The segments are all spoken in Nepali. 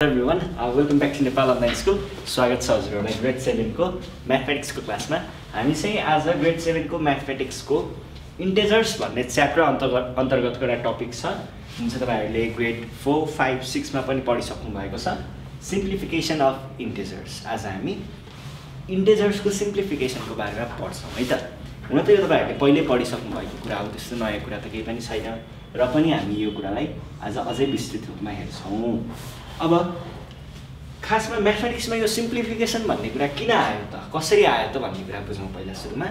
Everyone welcome back to Nepal online school स्वागत छ हजुरहरूलाई ग्रेड सेभेनको म्याथमेटिक्सको क्लासमा हामी चाहिँ आज ग्रेड सेभेनको म्याथमेटिक्सको इन्टेजर्स भन्ने च्याप्टर अन्तर्गत अन्तर्गतको एउटा टपिक छ जुन चाहिँ तपाईँहरूले ग्रेड फोर फाइभ सिक्समा पनि पढिसक्नु भएको छ सिम्प्लिफिकेसन अफ इन्टेजर्स आज हामी इन्टेजर्सको सिम्प्लिफिकेसनको बारेमा पढ्छौँ है त हुन त यो तपाईँहरूले पहिल्यै पढिसक्नु भएको कुरा हो त्यस्तो नयाँ कुरा त केही पनि छैन र पनि हामी यो कुरालाई आज अझै विस्तृत रूपमा हेर्छौँ अब खासमा म्याथमेटिक्समा यो सिम्प्लिफिकेसन भन्ने कुरा किन आयो त? कसरी आयो त भन्ने कुरा बुझौँ पहिला सुरुमा।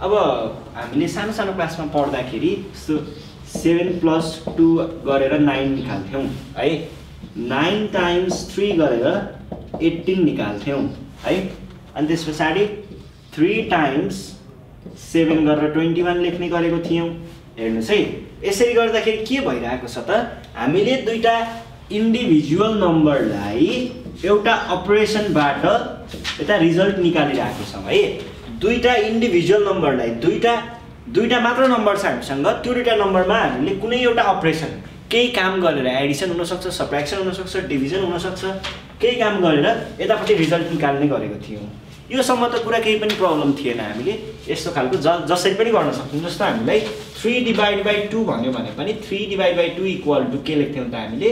अब हामीले सानो सानो क्लासमा पढ्दाखेरि यस्तो सेभेन प्लस टू गरेर नाइन निकाल्थ्यौँ है? नाइन टाइम्स थ्री गरेर एट्टिन निकाल्थ्यौँ है? अनि त्यस पछाडि थ्री टाइम्स सेभेन गरेर ट्वेन्टी वान लेख्ने गरेको थियौँ। हेर्नुहोस् है यसरी गर्दाखेरि के भइरहेको छ त? हामीले दुइटा इन्डिभिजुअल नम्बरलाई एउटा अपरेसनबाट यता रिजल्ट निकालिरहेको छौँ है। दुईवटा इन्डिभिजुअल नम्बरलाई दुईवटा दुईवटा मात्र नम्बर छ हामीसँग त्यो दुइटा नम्बरमा हामीले कुनै एउटा अपरेसन केही काम गरेर एडिसन हुनसक्छ सब्ट्र्याक्सन हुनसक्छ डिभिजन हुनसक्छ केही काम गरेर यतापट्टि रिजल्ट निकाल्ने गरेको थियौँ। योसम्म त कुरा केही पनि प्रब्लम थिएन हामीले। यस्तो खालको ज जसरी पनि गर्न सक्छौँ जस्तो हामीलाई थ्री डिभाइड बाई टू भन्यो भने पनि three divide by two equal to के लेख्थ्यौँ त हामीले?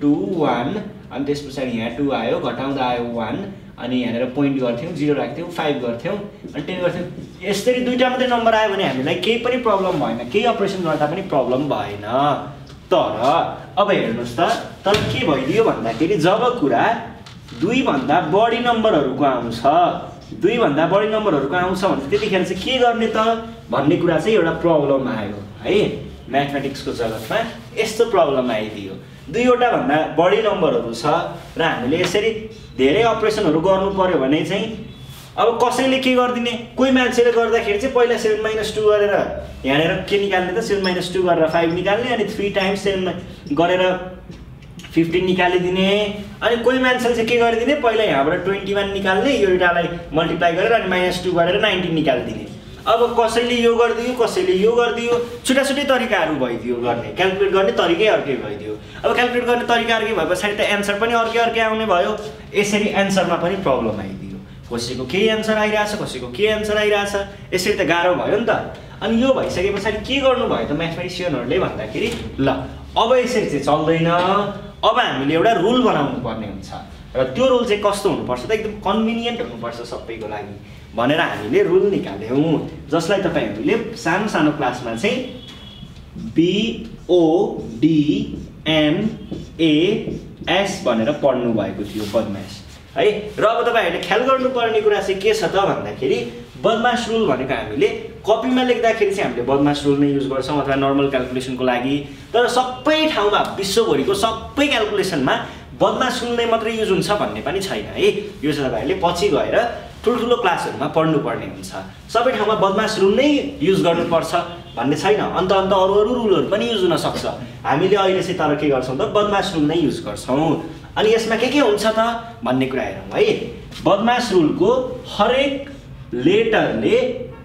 टू वान अनि त्यस पछाडि यहाँ टू आयो घटाउँदा आयो वान अनि यहाँनिर पोइन्ट गर्थ्यौँ जिरो राख्थ्यौँ फाइभ गर्थ्यौँ अनि टेन गर्थ्यौँ। यसरी दुइटा मात्रै नम्बर आयो भने हामीलाई केही पनि प्रब्लम भएन केही अपरेसन गर्दा पनि प्रब्लम भएन। तर अब हेर्नुहोस् त तर के भइदियो भन्दाखेरि जब कुरा दुईभन्दा बढी नम्बरहरूको आउँछ दुईभन्दा बढी नम्बरहरूको आउँछ भने त्यतिखेर चाहिँ के गर्ने त भन्ने कुरा चाहिँ एउटा प्रब्लम आयो है? म्याथमेटिक्सको जगतमा यस्तो प्रब्लम आइदियो। दुईवटा भन्दा बढी नम्बरहरू छ र हामीले यसरी धेरै अपरेसनहरू गर्नु पऱ्यो भने चाहिँ अब कसैले के गरिदिने? कोही मान्छेले गर्दाखेरि चाहिँ पहिला सेभेन माइनस टू गरेर यहाँनिर के निकाल्ने त? सेभेन माइनस टू गरेर फाइभ निकाल्ने अनि थ्री टाइम्स सेभेन गरेर फिफ्टिन निकालिदिने। अनि कोही मान्छेले चाहिँ के गरिदिने? पहिला यहाँबाट ट्वेन्टी वान निकाल्ने यो दुइटालाई मल्टिप्लाई गरेर अनि माइनस टू गरेर नाइन्टिन निकालिदिने। अब कसैले यो गरिदियो कसैले यो गरिदियो छुट्टा छुट्टै तरिकाहरू भइदियो गर्ने। क्यालकुलेट गर्ने तरिकै अर्कै भइदियो। अब क्यालकुलेट गर्ने तरिका अर्कै भए पछाडि त एन्सर पनि अर्कै अर्कै आउने भयो। यसरी एन्सरमा पनि प्रब्लम आइदियो। कसैको केही एन्सर आइरहेछ कसैको के एन्सर आइरहेछ यसरी त गाह्रो भयो नि त। अनि यो भइसके पछाडि के गर्नुभयो त म्याथमेटिसियनहरूले भन्दाखेरि ल अब यसरी चाहिँ चल्दैन। अब हामीले एउटा रुल बनाउनु पर्ने हुन्छ। र त्यो रुल चाहिँ कस्तो हुनुपर्छ त? एकदम कन्भिनियन्ट हुनुपर्छ सबैको लागि। भनेर हामीले रुल निकाल्यौँ जसलाई तपाईँहरूले सानो सानो क्लासमा चाहिँ बिओडिएमएएस भनेर पढ्नु भएको थियो बदमास। है र अब तपाईँहरूले ख्याल गर्नुपर्ने कुरा चाहिँ के छ त भन्दाखेरि बदमास रुल भनेको हामीले कपीमा लेख्दाखेरि चाहिँ हामीले बदमास रुल नै युज गर्छौँ अथवा नर्मल क्यालकुलेसनको लागि। तर सबै ठाउँमा विश्वभरिको सबै क्यालकुलेसनमा बदमास रुल नै मात्रै युज हुन्छ भन्ने पनि छैन है। यो चाहिँ तपाईँहरूले पछि गएर ठुल्ठुलो क्लासहरूमा पढ्नुपर्ने हुन्छ। सबै ठाउँमा बदमास रुल नै युज गर्नुपर्छ भन्ने छैन। अन्त अन्त अरू अरू रुलहरू पनि युज हुनसक्छ हामीले अहिले चाहिँ तर के गर्छौँ त? बदमास रुल नै युज गर्छौँ। अनि यसमा के के हुन्छ त? भन्ने कुरा हेरौँ है। बदमास रुलको हरेक लेटरले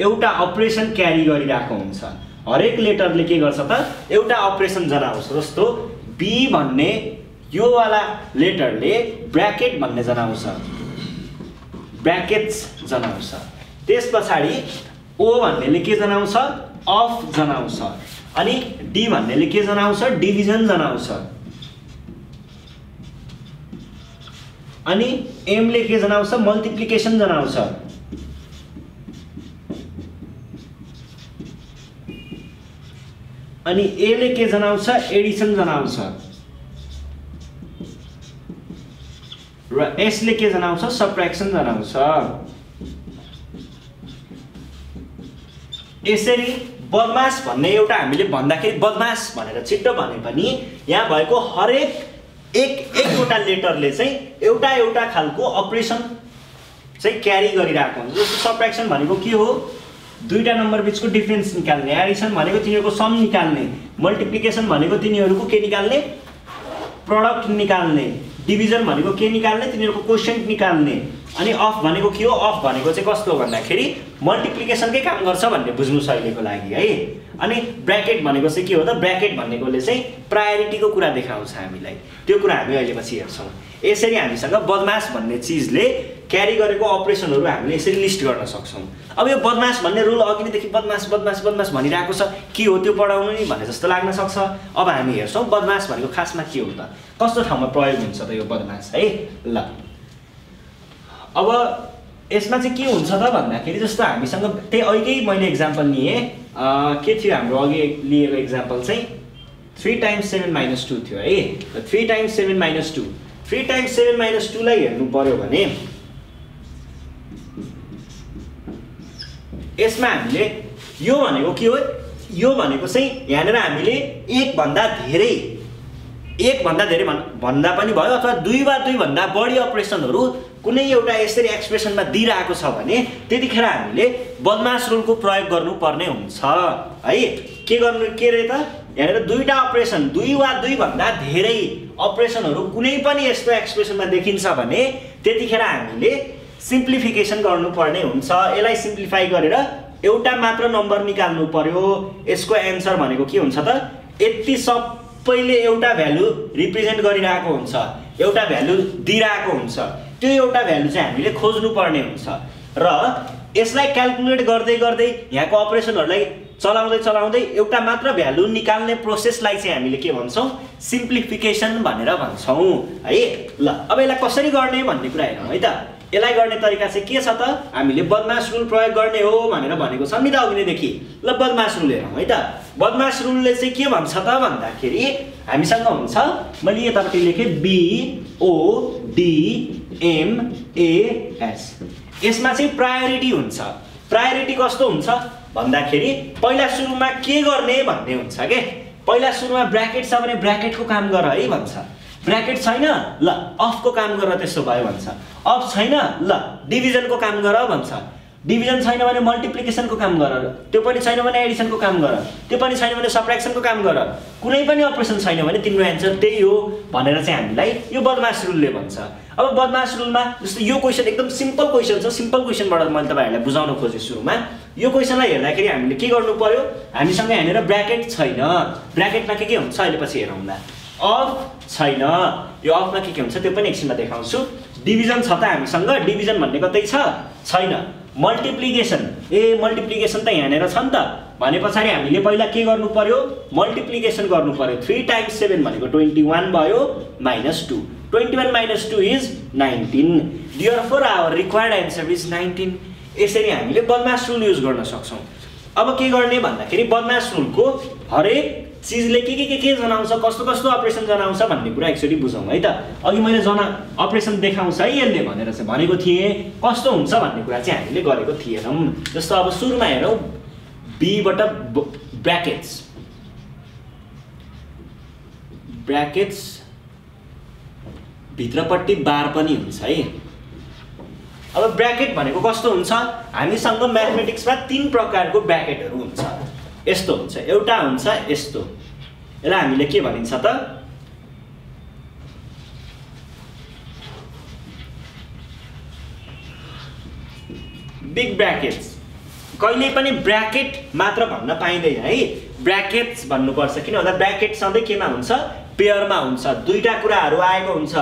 एउटा अपरेसन क्यारी गरिरहेको हुन्छ। हरेक लेटरले के गर्छ त? एउटा अपरेसन जनाउँछ जस्तो बी भन्ने योवाला लेटरले ब्राकेट भन्ने जनाउँछ। ब्राकेट्स जनाउँछ। त्यस पछाडि ओ भन्नेले के जनाउँछ? अफ जनाउँछ। अनि डी भन्नेले के जनाउँछ? डिभिजन जनाउँछ। अनि एमले के जनाउँछ? मल्टिप्लिकेसन जनाउँछ। अनि एले के जनाउँछ? एडिसन जनाउँछ। र एसले के जनाउँछ? सब्ट्र्याक्सन जनाउँछ। यसरी बदमास भन्ने एउटा हामीले भन्दाखेरि बदमास भनेर छिट्टो भने पनि यहाँ भएको हरेक एक एकवटा लेटरले चाहिँ एउटा एउटा खालको अपरेसन चाहिँ क्यारी गरिरहेको हुन्छ। जस्तो सब्ट्र्याक्सन भनेको के हो? दुईवटा नम्बर बिचको डिफ्रेन्स निकाल्ने। एडिसन भनेको तिनीहरूको सम निकाल्ने। मल्टिप्लिकेसन भनेको तिनीहरूको के निकाल्ने? प्रडक्ट निकाल्ने। डिभिजन भनेको के निकाल्ने? तिनीहरूको क्वेसन निकाल्ने। अनि अफ भनेको के हो? अफ भनेको चाहिँ कस्तो भन्दाखेरि मल्टिप्लिकेसनकै काम गर्छ भन्ने बुझ्नु अहिलेको लागि है। अनि ब्राकेट भनेको चाहिँ के हो त? ब्राकेट भनेकोले चाहिँ प्रायोरिटीको कुरा देखाउँछ हामीलाई। त्यो कुरा हामी अहिले पछि हेर्छौँ। यसरी हामीसँग बदमास भन्ने चिजले क्यारी गरेको अपरेसनहरू हामीले यसरी लिस्ट गर्न सक्छौँ। अब यो बदमास भन्ने रुल अघि नैदेखि बदमास बदमास बदमास भनिरहेको छ। के हो त्यो पढाउनु नि भने जस्तो लाग्न सक्छ। अब हामी हेर्छौँ बदमास भनेको खासमा के हो त? कस्तो ठाउँमा प्रयोग हुन्छ त यो बदमास है? ल। अब यसमा चाहिँ के हुन्छ त भन्दाखेरि जस्तो हामीसँग त्यही अघिकै मैले इक्जाम्पल लिएँ। के थियो हाम्रो अघि लिएको इक्जाम्पल चाहिँ? Three times seven minus two थियो है। Three times seven minus two three times seven minus टूलाई हेर्नु पऱ्यो भने यसमा हामीले यो भनेको के हो? यो भनेको चाहिँ यहाँनिर हामीले एकभन्दा धेरै एकभन्दा धेरै भन् भन्दा पनि भयो अथवा दुई वा दुईभन्दा बढी अपरेसनहरू कुनै एउटा यसरी एक्सप्रेसनमा दिइरहेको छ भने त्यतिखेर हामीले बदमास रुलको प्रयोग गर्नुपर्ने हुन्छ। है? के गर्नु के अरे त? यहाँनिर दुईवटा अपरेसन दुई वा दुईभन्दा धेरै अपरेसनहरू कुनै पनि यस्तो एक्सप्रेसनमा देखिन्छ भने त्यतिखेर हामीले सिम्प्लिफिकेसन गर्नुपर्ने हुन्छ। यसलाई सिम्प्लिफाई गरेर एउटा मात्र नम्बर निकाल्नु पर्यो। यसको एन्सर भनेको के हुन्छ त? यति सबैले एउटा भ्यालु रिप्रेजेन्ट गरिरहेको हुन्छ। एउटा भ्यालु दिइरहेको हुन्छ। त्यो एउटा भ्यालु चाहिँ हामीले खोज्नुपर्ने हुन्छ। र यसलाई क्यालकुलेट गर्दै गर्दै यहाँको अपरेसनहरूलाई चलाउँदै चलाउँदै एउटा मात्र भ्यालु निकाल्ने प्रोसेसलाई चाहिँ हामीले के भन्छौँ? सिम्प्लिफिकेसन भनेर भन्छौँ। है ल अब यसलाई कसरी गर्ने भन्ने कुरा हेरौँ है त। यसलाई गर्ने तरिका चाहिँ के छ त? हामीले बदमास रुल प्रयोग गर्ने हो भनेर भनेको छ नि त ल बदमास रुल हेरौँ है त। बदमास रुलले चाहिँ के भन्छ त भन्दाखेरि हामीसँग हुन्छ मैले यतापट्टि लेखेँ बिओडिएमएएस यसमा चाहिँ प्रायोरिटी हुन्छ। प्रायोरिटी कस्तो हुन्छ? भन्दाखेरि पहिला सुरुमा के गर्ने भन्ने हुन्छ के? पहिला सुरुमा ब्राकेट छ भने ब्राकेटको काम गर है भन्छ। ब्राकेट छैन ल अफको काम गर त्यसो भयो भन्छ। अफ छैन ल डिभिजनको काम गर भन्छ। डिभिजन छैन भने मल्टिप्लिकेसनको काम गर। त्यो पनि छैन भने एडिसनको काम गर। त्यो पनि छैन भने सप्रेक्सनको काम गर। कुनै पनि अपरेसन छैन भने तिम्रो एन्सर त्यही हो भनेर चाहिँ हामीलाई यो बदमास रुलले भन्छ। अब बदमास रुलमा जस्तो यो क्वेसन एकदम सिम्पल क्वेसन छ। सिम्पल क्वेसनबाट मैले तपाईँहरूलाई बुझाउन खोजेँ सुरुमा। यो क्वेसनलाई हेर्दाखेरि हामीले के गर्नु पर्यो? हामीसँग यहाँनिर ब्राकेट छैन। ब्राकेटमा के के हुन्छ अहिले पछि हेरौँला अफ छैन। यो अफमा के के हुन्छ त्यो पनि एकछिनमा देखाउँछु। डिभिजन छ त हामीसँग। डिभिजन भन्ने कतै छ? छैन। मल्टिप्लिकेसन ए मल्टिप्लिकेसन त यहाँनिर छ नि त। भने पछाडि हामीले पहिला के गर्नु पर्यो? मल्टिप्लिकेसन गर्नु पर्यो। थ्री टाइम्स सेभेन भनेको ट्वेन्टी वान भयो minus two twenty one minus two is nineteen therefore our required answer is nineteen यसरी हामीले बदमास रुल युज गर्न सक्छौँ। अब के गर्ने भन्दाखेरि बदमास रुलको हरेक चिजले के के के के जनाउँछ कस्तो कस्तो अपरेसन जनाउँछ भन्ने कुरा एक्चुली बुझौँ है त? अघि मैले जना अपरेसन देखाउँछ है यसले भनेर चाहिँ भनेको थिएँ कस्तो हुन्छ भन्ने कुरा चाहिँ हामीले गरेको थिएनौँ। जस्तो अब सुरुमा हेरौँ बीबाट ब्राकेट्स। ब्राकेट्स भित्रपट्टि बार पनि हुन्छ है? अब ब्राकेट भनेको कस्तो हुन्छ? हामीसँग म्याथमेटिक्समा तिन प्रकारको ब्राकेटहरू हुन्छ। यस्तो हुन्छ एउटा हुन्छ यस्तो। यसलाई हामीले के भनिन्छ त? Big brackets. कहिले पनि ब्राकेट मात्र भन्न पाइँदैन है? ब्राकेट्स भन्नुपर्छ। किन भन्दा ब्राकेट सधैँ केमा हुन्छ? पेयरमा हुन्छ। दुईवटा कुराहरू आएको हुन्छ।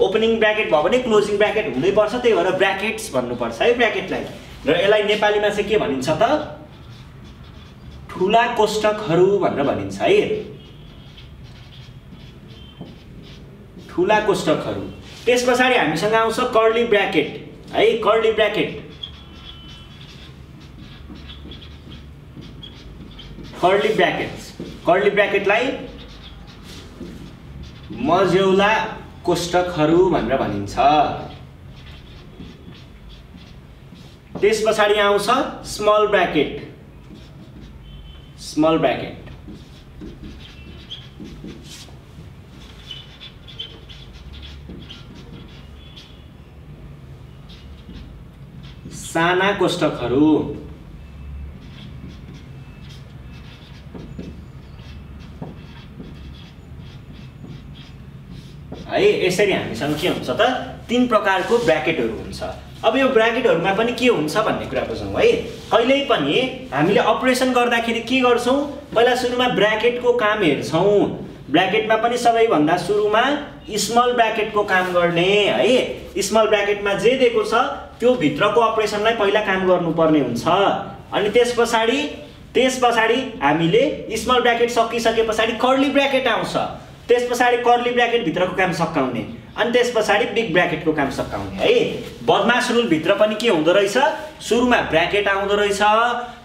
ओपनिङ ब्राकेट भयो भने क्लोजिङ ब्राकेट हुनैपर्छ। त्यही भएर ब्राकेट्स भन्नुपर्छ है ब्राकेटलाई। र यसलाई नेपालीमा चाहिँ के भनिन्छ त? ठुला कोष्टकहरू भनेर भनिन्छ है? ठुला कोष्टकहरू त्यस पछाडि हामीसँग आउँछ कर्ली ब्राकेट है? Curly bracket curly brackets curly ब्राकेटलाई मज्यौला कोष्टकहरू भनेर भनिन्छ। त्यस पछाडि आउँछ स्मल ब्राकेट स्मल ब्राकेट साना कोष्टकहरू है यसरी हामीसँग के हुन्छ त? तिन प्रकारको ब्राकेटहरू हुन्छ। अब यो ब्राकेटहरूमा पनि के हुन्छ भन्ने कुरा बुझौँ है। कहिल्यै पनि हामीले अपरेसन गर्दाखेरि के गर्छौँ? पहिला सुरुमा ब्राकेटको काम हेर्छौँ। ब्राकेटमा पनि सबैभन्दा सुरुमा स्मल ब्राकेटको काम गर्ने है। स्मल ब्राकेटमा जे दिएको छ त्यो भित्रको अपरेसनलाई पहिला काम गर्नुपर्ने हुन्छ। अनि त्यस पछाडि त्यस पछाडि हामीले स्मल ब्राकेट सकिसके पछाडि कर्ली ब्राकेट आउँछ। त्यस पछाडि कर्ली ब्राकेटभित्रको काम सकाउने। अनि त्यस पछाडि बिग ब्राकेटको काम सकाउने है? बदमास रुलभित्र पनि के हुँदो रहेछ? सुरुमा ब्राकेट आउँदो रहेछ।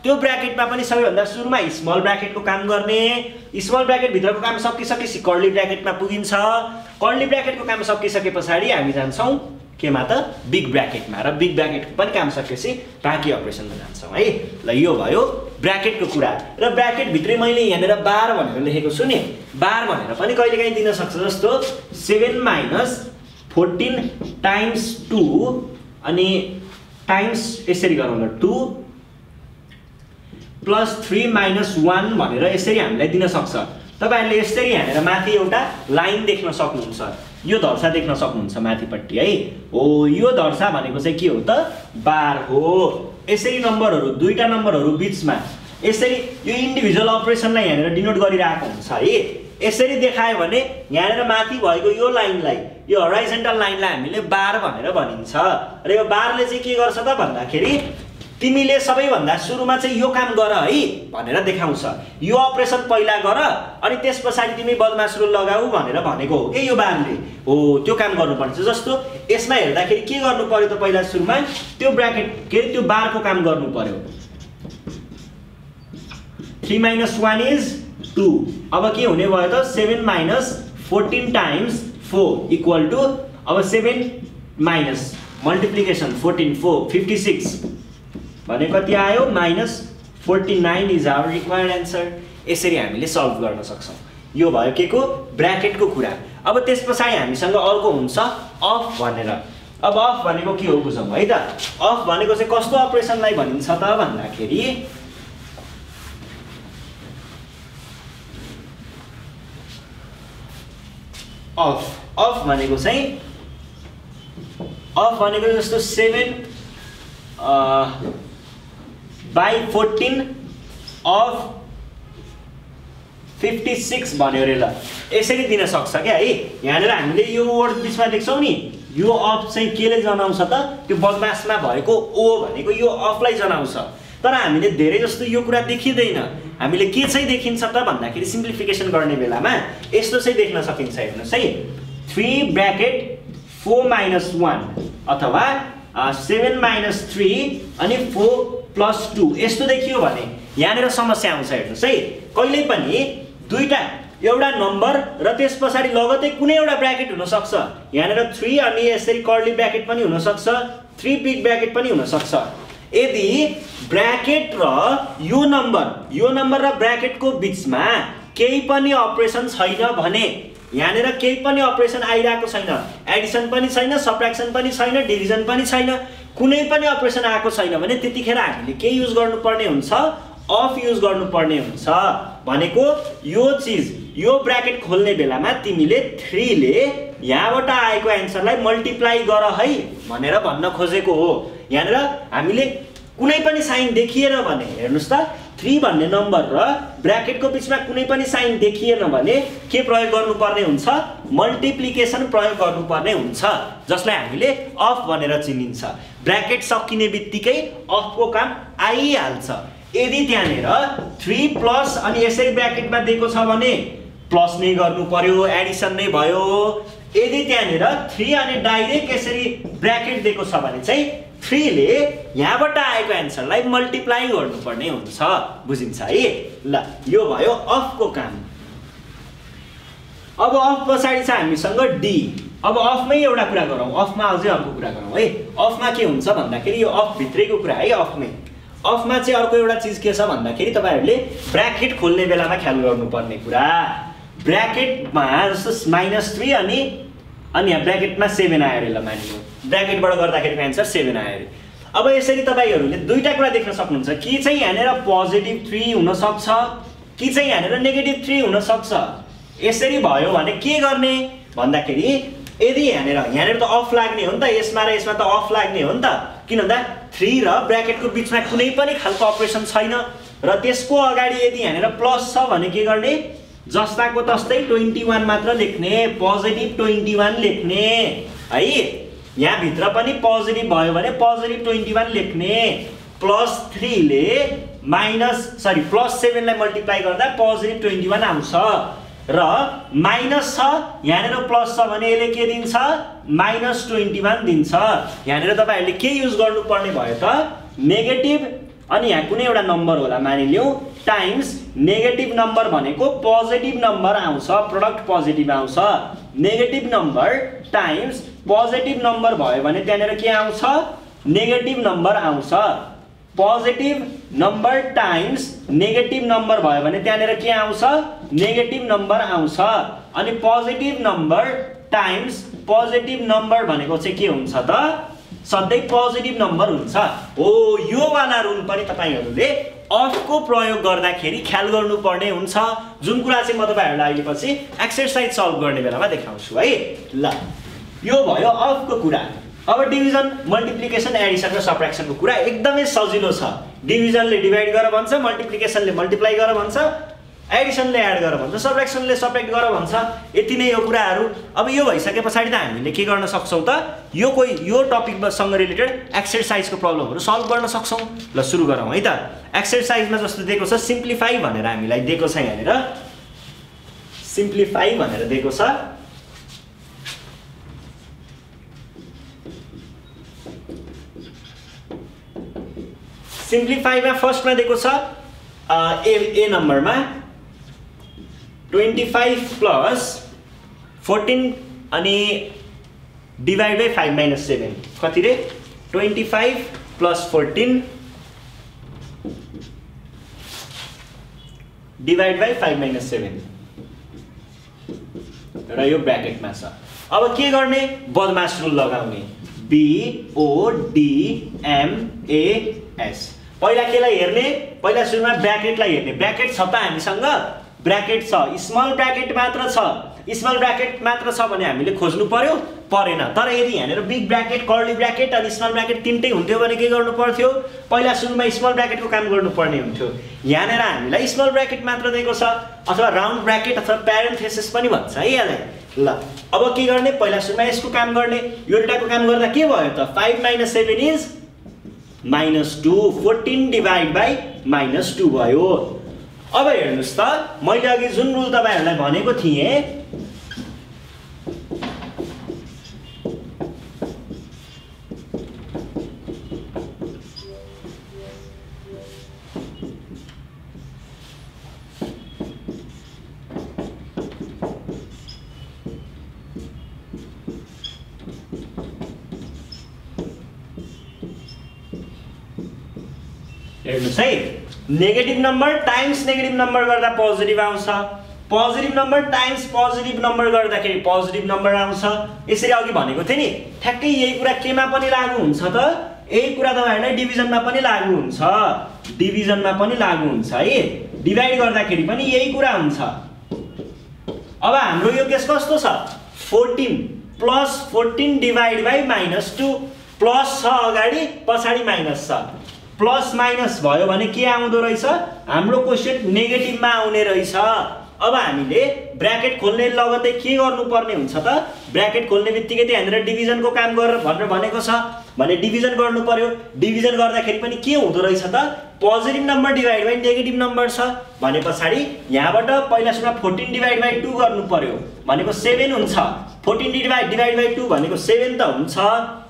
त्यो ब्राकेटमा पनि सबैभन्दा सुरुमा स्मल ब्राकेटको काम गर्ने। स्मल ब्राकेटभित्रको काम सकिसकेपछि कर्ली ब्राकेटमा पुगिन्छ। कर्ली ब्राकेटको काम सकिसके पछाडि हामी जान्छौँ। केमा त बिग ब्राकेटमा र बिग ब्राकेटको पनि काम सकेपछि बाँकी अपरेसनमा जान्छौँ है। ल यो भयो ब्राकेटको कुरा। र ब्राकेटभित्रै मैले यहाँनिर बार भनेर लेखेको छु नि। बार भनेर पनि कहिलेकाहीँ दिन सक्छ जस्तो seven minus fourteen times two अनि टाइम्स यसरी गरौँ न two plus three minus one भनेर यसरी हामीलाई दिन सक्छ। तपाईँहरूले यसरी यहाँनिर माथि एउटा लाइन देख्न सक्नुहुन्छ। यो धर्सा देख्न सक्नुहुन्छ माथिपट्टि है? हो यो धर्सा भनेको चाहिँ के हो त? बार हो। यसरी नम्बरहरू दुईवटा नम्बरहरू बिचमा यसरी यो इन्डिभिजुअल अपरेसनलाई यहाँनिर डिनोट गरिरहेको हुन्छ है? यसरी देखायो भने यहाँनिर माथि भएको यो लाइनलाई यो हराइजेन्टल लाइनलाई हामीले बार भनेर भनिन्छ। र यो बारले चाहिँ के गर्छ त भन्दाखेरि तिमीले सबैभन्दा सुरुमा चाहिँ यो काम गर है भनेर देखाउँछ। यो अपरेसन पहिला गर अनि त्यस पछाडि तिमी बदमास रुल लगाऊ भनेर भनेको हो। कि यो बारले? हो त्यो काम गर्नुपर्छ जस्तो यसमा हेर्दाखेरि के गर्नु पर्यो त पहिला सुरुमा? त्यो ब्राकेट के? अरे त्यो बारको काम गर्नु पर्यो। Three minus one is two. अब के हुने भयो त? Seven minus fourteen times four equal to अब seven minus multiplication fourteen four fifty six. भने कति आयो? Minus forty nine is our required answer यसरी हामीले सल्भ गर्न सक्छौँ। यो भयो के को? ब्राकेटको कुरा। अब त्यस पछाडि हामीसँग अर्को हुन्छ अफ भनेर। अब अफ भनेको के हो बुझौँ है त? अफ भनेको चाहिँ कस्तो अपरेसनलाई भनिन्छ त भन्दाखेरि अफ। अफ भनेको चाहिँ अफ भनेको जस्तो seven by fourteen of fifty six भन्यो अरे ल। यसरी दिन सक्छ क्या है? यहाँनिर हामीले यो वर्ड बिचमा देख्छौँ नि यो अफ चाहिँ केले जनाउँछ त? त्यो बदमासमा भएको ओ भनेको यो अफलाई जनाउँछ। तर हामीले धेरै जस्तो यो कुरा देखिँदैन। हामीले के चाहिँ देखिन्छ त भन्दाखेरि सिम्प्लिफिकेसन गर्ने बेलामा यस्तो चाहिँ देख्न सकिन्छ हेर्नुहोस् है। Three bracket four minus one अथवा सेभेन माइनस थ्री अनि फोर प्लस टू यस्तो देखियो भने यहाँनिर समस्या आउँछ हेर्नुहोस् है। कहिल्यै पनि दुईवटा एउटा नम्बर र त्यस पछाडि लगतै कुनै एउटा ब्राकेट हुनसक्छ। यहाँनिर थ्री अनि यसरी कर्ली ब्राकेट पनि हुनसक्छ थ्री बिग ब्राकेट पनि हुनसक्छ। यदि ब्राकेट र यो नम्बर यो नम्बर र ब्राकेटको बिचमा केही पनि अपरेसन छैन भने यहाँनिर केही पनि अपरेसन आइरहेको छैन। एडिसन पनि छैन सप्रेक्सन पनि छैन डिभिजन पनि छैन। कुनै पनि अपरेसन आएको छैन भने त्यतिखेर हामीले के युज गर्नुपर्ने हुन्छ? अफ युज गर्नुपर्ने हुन्छ। भनेको यो चिज यो ब्राकेट खोल्ने बेलामा तिमीले थ्रीले यहाँबाट आएको एन्सरलाई मल्टिप्लाई गर है भनेर भन्न खोजेको हो। यहाँनिर हामीले कुनै पनि साइन देखिएन भने हेर्नुहोस् त थ्री भन्ने नम्बर र ब्राकेटको बिचमा कुनै पनि साइन देखिएन भने के प्रयोग गर्नुपर्ने हुन्छ? मल्टिप्लिकेसन प्रयोग गर्नुपर्ने हुन्छ जसलाई हामीले अफ भनेर चिनिन्छ। ब्राकेट सकिने बित्तिकै अफको काम आइहाल्छ। यदि त्यहाँनिर थ्री प्लस अनि यसरी ब्राकेटमा दिएको छ भने प्लस नै गर्नु पर्यो एडिसन नै भयो। यदि त्यहाँनिर थ्री अनि डाइरेक्ट यसरी ब्राकेट दिएको छ भने चाहिँ थ्रीले यहाँबाट आएको एन्सरलाई मल्टिप्लाई गर्नुपर्ने हुन्छ बुझिन्छ है? ल यो भयो अफको काम। अब अफ पछाडि छ हामीसँग डी अब अफमै एउटा कुरा गरौँ अफमा अझै अर्को कुरा गरौँ है। अफमा के हुन्छ भन्दाखेरि यो अफ भित्रैको कुरा है अफमै। अफमा चाहिँ अर्को एउटा चिज के छ भन्दाखेरि तपाईँहरूले ब्राकेट खोल्ने बेलामा ख्याल गर्नुपर्ने कुरा। ब्राकेटमा जस्तो माइनस थ्री अनि अनि यहाँ ब्राकेटमा सेभेन आयो अरे ल मानियो ब्राकेटबाट गर्दाखेरिको एन्सर सेभेन आयो अरे। अब यसरी तपाईँहरूले दुईवटा कुरा देख्न सक्नुहुन्छ। कि चाहिँ यहाँनिर पोजिटिभ थ्री हुनसक्छ कि चाहिँ यहाँनिर नेगेटिभ थ्री हुनसक्छ। यसरी भयो भने के गर्ने? भन्दाखेरि यदि यहाँनिर यहाँनिर त अफ लाग्ने हो नि त यसमा र यसमा त अफ लाग्ने हो नि त। किन भन्दा थ्री र ब्राकेटको बिचमा कुनै पनि खालको अपरेसन छैन। र त्यसको अगाडि यदि यहाँनिर प्लस छ भने के गर्ने? जस्ताको तस्तै ट्वेन्टी वान मात्र लेख्ने पोजिटिभ ट्वेन्टी वान लेख्ने। है? यहाँभित्र पनि पोजिटिभ भयो भने पोजिटिभ ट्वेन्टी वान लेख्ने। प्लस थ्रीले माइनस सरी प्लस सेभेनलाई मल्टिप्लाई गर्दा पोजिटिभ ट्वेन्टी वान आउँछ। र माइनस छ यहाँनिर प्लस छ भने यसले के दिन्छ? माइनस ट्वेन्टी वान दिन्छ। यहाँनिर तपाईँहरूले के युज गर्नुपर्ने भयो त? नेगेटिभ अनि यहाँ कुनै एउटा नम्बर होला मानिलिउँ टाइम्स नेगेटिभ नम्बर भनेको पोजिटिभ नम्बर आउँछ प्रडक्ट पोजिटिभ आउँछ। Negative number times positive number भयो भने त्यहाँनिर के आउँछ? नेगेटिभ नम्बर आउँछ। Positive number times negative number भयो भने त्यहाँनिर के आउँछ? नेगेटिभ नम्बर आउँछ। अनि positive number times positive number भनेको चाहिँ के हुन्छ त? सधैँ पोजिटिभ नम्बर हुन्छ। हो योवाला रुल पनि तपाईँहरूले अफको प्रयोग गर्दाखेरि ख्याल गर्नुपर्ने हुन्छ। जुन कुरा चाहिँ म तपाईँहरूलाई अहिले पछि एक्सर्साइज सल्भ गर्ने बेलामा देखाउँछु है। ल यो भयो अफको कुरा। अब डिभिजन मल्टिप्लिकेसन एडिसन र सप्रेक्सनको कुरा एकदमै सजिलो छ। डिभिजनले डिभाइड गर भन्छ मल्टिप्लिकेसनले मल्टिप्लाई गर भन्छ। एडिसनले एड गर भन्छ सब्रेक्सनले सब्रेक्ट गर भन्छ। यति नै यो कुराहरू। अब यो भइसके पछाडि त हामीले के गर्न सक्छौँ त? यो कोही यो टपिकसँग रिलेटेड एक्सर्साइजको प्रब्लमहरू सल्भ गर्न सक्छौँ। ल सुरु गरौँ है त। एक्सर्साइजमा जस्तो दिएको छ सिम्प्लिफाई भनेर हामीलाई दिएको छ यहाँनिर। सिम्प्लिफाई भनेर दिएको छ। सिम्प्लिफाईमा फर्स्टमा दिएको छ ए ए नम्बरमा। ट्वेन्टी फाइभ प्लस फोर्टिन अनि divide by five minus seven कति रे twenty five plus fourteen divide by five minus seven र यो ब्राकेटमा छ। अब के गर्ने? बदमास रुल लगाउने। बिओडिएमएएस पहिला केलाई हेर्ने? पहिला सुरुमा ब्राकेटलाई हेर्ने। ब्राकेट छ त हामीसँग। ब्राकेट छ। स्मल ब्राकेट मात्र छ। स्मल ब्राकेट मात्र छ भने हामीले खोज्नु पर्यो परेन। तर यदि यहाँनिर बिग ब्राकेट कर्ली ब्राकेट अनि स्मल ब्राकेट तिनटै हुन्थ्यो भने के गर्नु पर्थ्यो? पहिला सुरुमा स्मल ब्राकेटको काम गर्नुपर्ने हुन्थ्यो। यहाँनिर हामीलाई स्मल ब्राकेट मात्र दिएको छ अथवा राउन्ड ब्राकेट अथवा प्यारेन्थेसिस पनि भन्छ है यसलाई ल अब के गर्ने? पहिला सुरुमा यसको काम गर्ने। यो एउटाको काम गर्दा के भयो त? Five minus seven is minus two. Fourteen divide by minus two भयो। अब हेर्नुहोस् त मैले अघि जुन रुल तपाईँहरूलाई भनेको थिएँ हेर्नुहोस् है negative number times negative number गर्दा पोजिटिभ आउँछ। Positive number times positive number गर्दाखेरि पोजिटिभ नम्बर आउँछ। यसरी अघि भनेको थिएँ नि ठ्याक्कै यही कुरा केमा पनि लागु हुन्छ त? यही कुरा तपाईँहरूलाई डिभिजनमा पनि लागु हुन्छ। डिभिजनमा पनि लागु हुन्छ है। डिभाइड गर्दाखेरि पनि यही कुरा हुन्छ। अब हाम्रो यो केस कस्तो छ? Fourteen plus fourteen divide by minus two plus छ अगाडि पछाडि माइनस छ। प्लस माइनस भयो भने के आउँदो रहेछ? हाम्रो क्वेसन नेगेटिभमा आउने रहेछ। अब हामीले ब्राकेट खोल्ने लगतै के गर्नुपर्ने हुन्छ त? ब्राकेट खोल्ने बित्तिकै त्यहाँनिर डिभिजनको काम गर भनेर भनेको छ। भने डिभिजन गर्नु पर्यो डिभिजन गर्दाखेरि पनि के हुँदो रहेछ त? Positive number divide by negative number छ। भने पछाडि यहाँबाट पहिला सुरुमा फोर्टिन डिभाइड बाई टू गर्नु पर्यो भनेको सेभेन हुन्छ। Fourteen divide divide by two भनेको सेभेन त हुन्छ।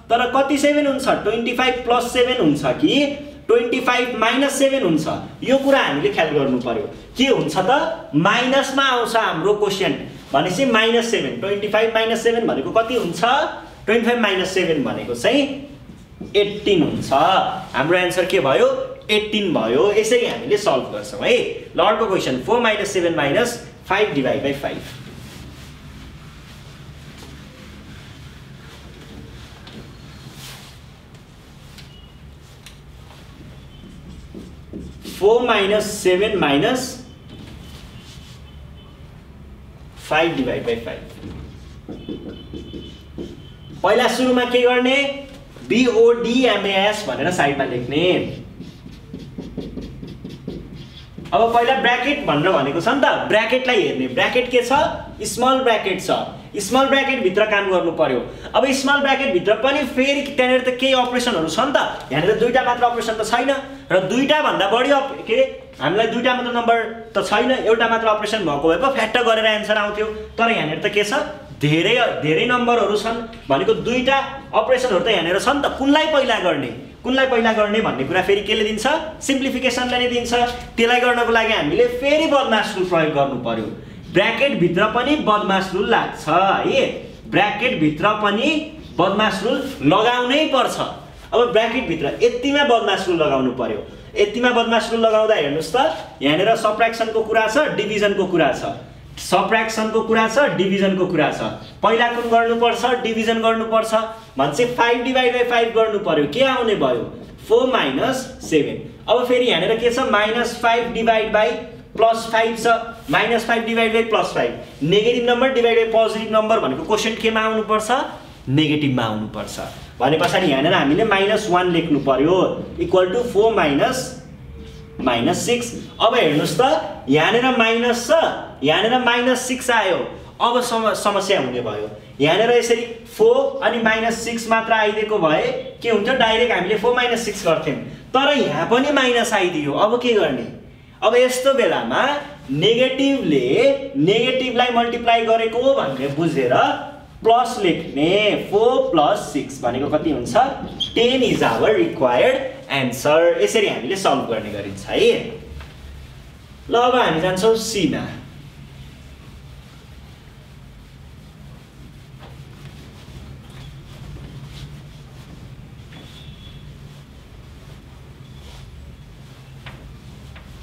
तर कति सेभेन हुन्छ? ट्वेन्टी फाइभ प्लस सेभेन हुन्छ कि ट्वेन्टी फाइभ माइनस सेभेन हुन्छ। यो कुरा हामीले ख्याल गर्नु पर्यो। के हुन्छ त? माइनसमा आउँछ हाम्रो क्वेसन भनेपछि minus seven twenty five minus seven भनेको कति हुन्छ? ट्वेन्टी फाइभ माइनस सेभेन भनेको चाहिँ एट्टिन हुन्छ। हाम्रो एन्सर के भयो? एट्टिन भयो। यसरी हामीले सल्भ गर्छौँ है। ल अर्को question four minus seven minus five divide by five four minus seven minus five divide by five. पहिला सुरुमा के गर्ने? बिओडिएमएस भनेर साइडमा लेख्ने। अब पहिला ब्राकेट भनेर भनेको छ नि त ब्राकेटलाई हेर्ने। ब्राकेट के छ? स्मल ब्राकेट छ। स्मल ब्राकेटभित्र काम गर्नु पर्यो। अब स्मल ब्राकेटभित्र पनि फेरि त्यहाँनिर त केही अपरेसनहरू छ नि त। यहाँनिर दुईवटा मात्र अपरेसन त छैन। र दुईवटाभन्दा बढी अप के अरे हामीलाई दुईवटा मात्र नम्बर त छैन एउटा मात्र अपरेसन भएको भए पो फ्याक्ट गरेर एन्सर आउँथ्यो। तर यहाँनिर त के छ? धेरै धेरै नम्बरहरू छन् भनेको दुईवटा अपरेसनहरू त यहाँनिर छ नि त कुनलाई पहिला गर्ने? कुनलाई पहिला गर्ने भन्ने कुरा फेरि केले दिन्छ? सिम्प्लिफिकेसनलाई नै दिन्छ। त्यसलाई गर्नको लागि हामीले फेरि बदमास रुल प्रयोग गर्नु पर्यो। ब्राकेटभित्र पनि बदमास रुल लाग्छ है? ब्राकेटभित्र पनि बदमास रुल लगाउनै पर्छ। अब ब्राकेटभित्र यतिमा बदमास रुल लगाउनु पर्यो। यतिमा बदमास रुल लगाउँदा हेर्नुहोस् त यहाँनिर सप्रेक्सनको कुरा छ डिभिजनको कुरा छ। सप्रेक्सनको कुरा छ डिभिजनको कुरा छ। पहिला कुन गर्नुपर्छ? डिभिजन गर्नुपर्छ। भनेपछि फाइभ डिभाइड बाई फाइभ गर्नु पर्यो। के आउने भयो? फोर माइनस सेभेन अब फेरि यहाँनिर के छ? Minus five divide by plus five छ। Minus five divide by plus five negative number divide by positive number भनेको क्वेसन केमा आउनुपर्छ? नेगेटिभमा आउनुपर्छ। भने पछाडि यहाँनिर हामीले माइनस वान लेख्नु पर्यो। Equal to four minus minus six. अब हेर्नुहोस् त यहाँनिर माइनस छ यहाँनिर माइनस सिक्स आयो। अब सम समस्या हुने भयो। यहाँनिर यसरी फोर अनि माइनस सिक्स मात्र आइदिएको भए के हुन्थ्यो डाइरेक्ट हामीले फोर माइनस सिक्स गर्थ्यौँ। तर यहाँ पनि माइनस आइदियो। अब के गर्ने? अब यस्तो बेलामा नेगेटिभले नेगेटिभलाई मल्टिप्लाई गरेको भनेर बुझेर प्लस लेख्ने फोर प्लस सिक्स भनेको कति हुन्छ? Ten is our required answer यसरी हामीले सल्भ गर्ने गरिन्छ है। ल अब हामी जान्छौँ सीमा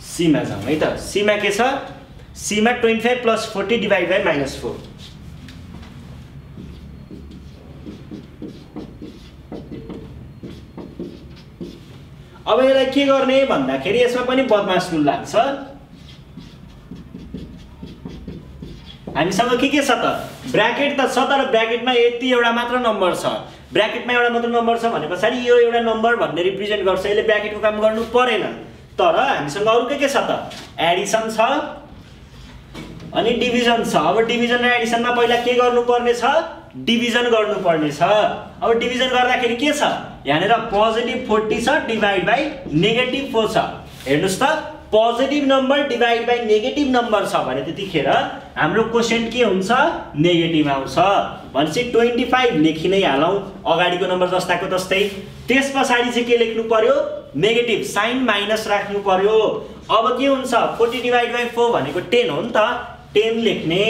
सीमा जाउँ है त। सीमा के छ? सीमा twenty five plus forty divide by minus four अब यसलाई के गर्ने भन्दाखेरि यसमा पनि बदमास रुल लाग्छ। हामीसँग के के छ त? ब्राकेट त छ तर ब्राकेटमा यति एउटा मात्र नम्बर छ। ब्राकेटमा एउटा मात्र नम्बर छ भने पछाडि यो एउटा नम्बर भन्ने रिप्रेजेन्ट गर्छ यसले ब्राकेटको काम गर्नु परेन। तर हामीसँग अरू के के छ त? एडिसन छ अनि डिभिजन छ। अब डिभिजन र एडिसनमा पहिला के गर्नुपर्ने छ? डिभिजन गर्नुपर्ने छ। अब डिभिजन गर्दाखेरि के छ? यहाँनिर पोजिटिभ फोर्टी छ डिभाइड बाई नेगेटिभ फोर छ। हेर्नुहोस् त positive number divide by negative number छ भने त्यतिखेर हाम्रो क्वेसन के हुन्छ? नेगेटिभ आउँछ। भनेपछि ट्वेन्टी फाइभ लेखि नै हालौँ। अगाडिको नम्बर जस्ताको तस्तै। त्यस पछाडि चाहिँ के लेख्नु पर्यो? नेगेटिभ साइन माइनस राख्नु पर्यो। अब के हुन्छ? फोर्टी डिभाइड बाई फोर भनेको टेन हो नि त। टेन लेख्ने।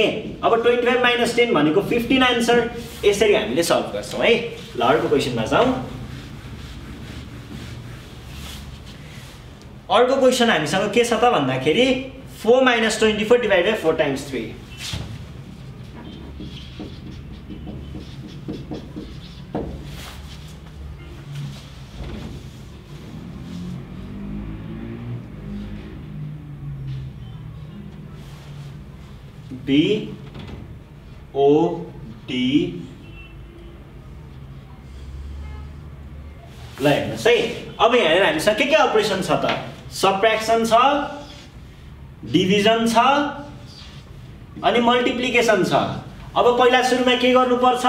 अब ट्वेन्टी फाइभ माइनस टेन भनेको फिफ्टिन एन्सर यसरी हामीले सल्भ गर्छौँ है। ल अर्को क्वेसनमा जाउँ। अर्को क्वेसन हामीसँग के छ त भन्दाखेरि four minus twenty four divide by four times three. B O D ल हेर्नुहोस् है अब यहाँनिर हामीसँग के के अपरेसन छ त सप्रेक्सन छ डिभिजन छ अनि मल्टिप्लिकेसन छ अब पहिला सुरुमा के गर्नुपर्छ?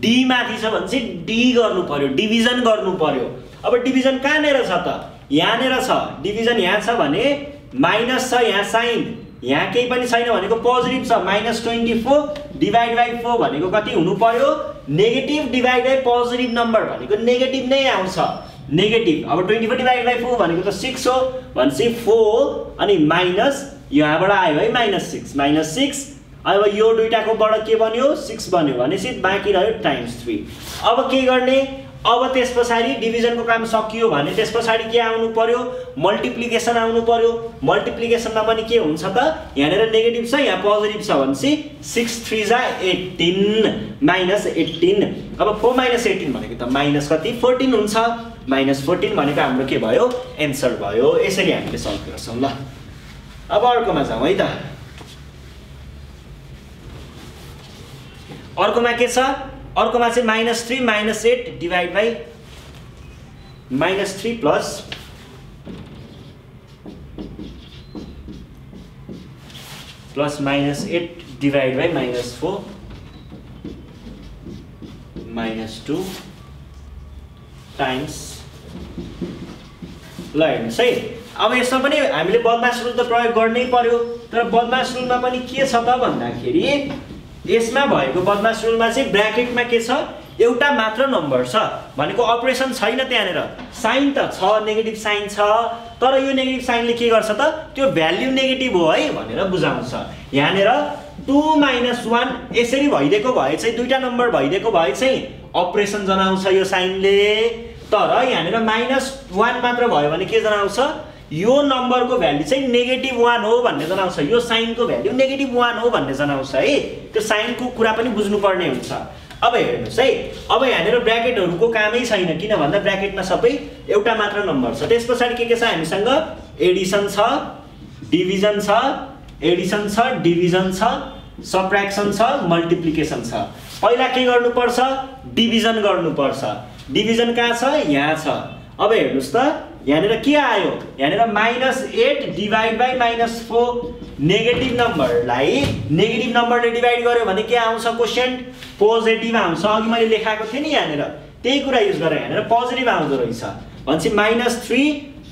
डी माथि छ भने चाहिँ डी गर्नु पर्यो डिभिजन गर्नु पर्यो अब डिभिजन कहाँनिर छ त? यहाँनिर छ। डिभिजन यहाँ छ भने माइनस छ यहाँ साइन। यहाँ केही पनि छैन भनेको पोजिटिभ छ minus twenty four divide by four भनेको कति हुनु पर्यो? Negative divide by positive number भनेको नेगेटिभ नै आउँछ। नेगेटिभ अब twenty four divide by four भनेको त सिक्स हो। भनेपछि फोर अनि माइनस यहाँबाट आयो है माइनस सिक्स माइनस सिक्स अब यो दुइटाकोबाट के बन्यो? सिक्स बन्यो। भनेपछि बाँकी रह्यो टाइम्स थ्री अब के गर्ने? अब त्यस पछाडि डिभिजनको काम सकियो भने त्यस पछाडि के आउनु पर्यो? मल्टिप्लिकेसन आउनु पर्यो। मल्टिप्लिकेसनमा पनि के हुन्छ त? यहाँनिर नेगेटिभ छ यहाँ पोजिटिभ छ भनेपछि सिक्स थ्री जा एट्टिन माइनस एट्टिन अब फोर माइनस एट्टिन भनेको त माइनस कति? फोर्टिन हुन्छ। माइनस फोर्टिन भनेको हाम्रो के भयो? एन्सर भयो। यसरी हामीले सल्भ गर्छौँ ल। अब अर्कोमा जाउँ है त। अर्कोमा के छ? अर्कोमा चाहिँ minus three minus eight divide by minus three plus plus minus eight divide by minus four minus two times ल हेर्नुहोस् है अब यसमा पनि हामीले बदमास रुल त प्रयोग गर्नै पर्यो तर बदमास रुलमा पनि के छ त भन्दाखेरि यसमा भएको बदमास रुलमा चाहिँ ब्राकेटमा के छ? एउटा मात्र नम्बर छ। भनेको अपरेसन छैन त्यहाँनिर। साइन त छ नेगेटिभ साइन छ। तर यो नेगेटिभ साइनले के गर्छ त? त्यो भ्याल्यु नेगेटिभ हो है भनेर बुझाउँछ। यहाँनिर टु माइनस वान यसरी भइदिएको भए चाहिँ दुईवटा नम्बर भइदिएको भए चाहिँ अपरेसन जनाउँछ यो साइनले। तर यहाँनिर माइनस वान मात्र भयो भने के जनाउँछ? यो नम्बरको भ्याल्यु चाहिँ नेगेटिभ वान हो भन्ने जनाउँछ। यो साइनको भ्याल्यु नेगेटिभ वान हो भन्ने जनाउँछ है। त्यो साइनको कुरा पनि बुझ्नुपर्ने हुन्छ। अब हेर्नुहोस् है। अब यहाँनिर ब्राकेटहरूको कामै छैन। किन भन्दा ब्राकेटमा सबै एउटा मात्र नम्बर छ। त्यस पछाडि के के छ हामीसँग? एडिसन छ डिभिजन छ एडिसन छ डिभिजन छ सप्रेक्सन छ मल्टिप्लिकेसन छ। पहिला के गर्नुपर्छ? डिभिजन गर्नुपर्छ। डिभिजन कहाँ छ? यहाँ छ। अब हेर्नुहोस् त। यहाँनिर के आयो? यहाँनिर minus eight divide by minus four negative नम्बरलाई negative नम्बरले डिभाइड गर्यो भने के आउँछ क्वेसन पोजिटिभ आउँछ। अघि मैले लेखाएको थिएँ नि यहाँनिर। त्यही कुरा युज गरेर यहाँनिर पोजिटिभ आउँदो रहेछ। भनेपछि माइनस थ्री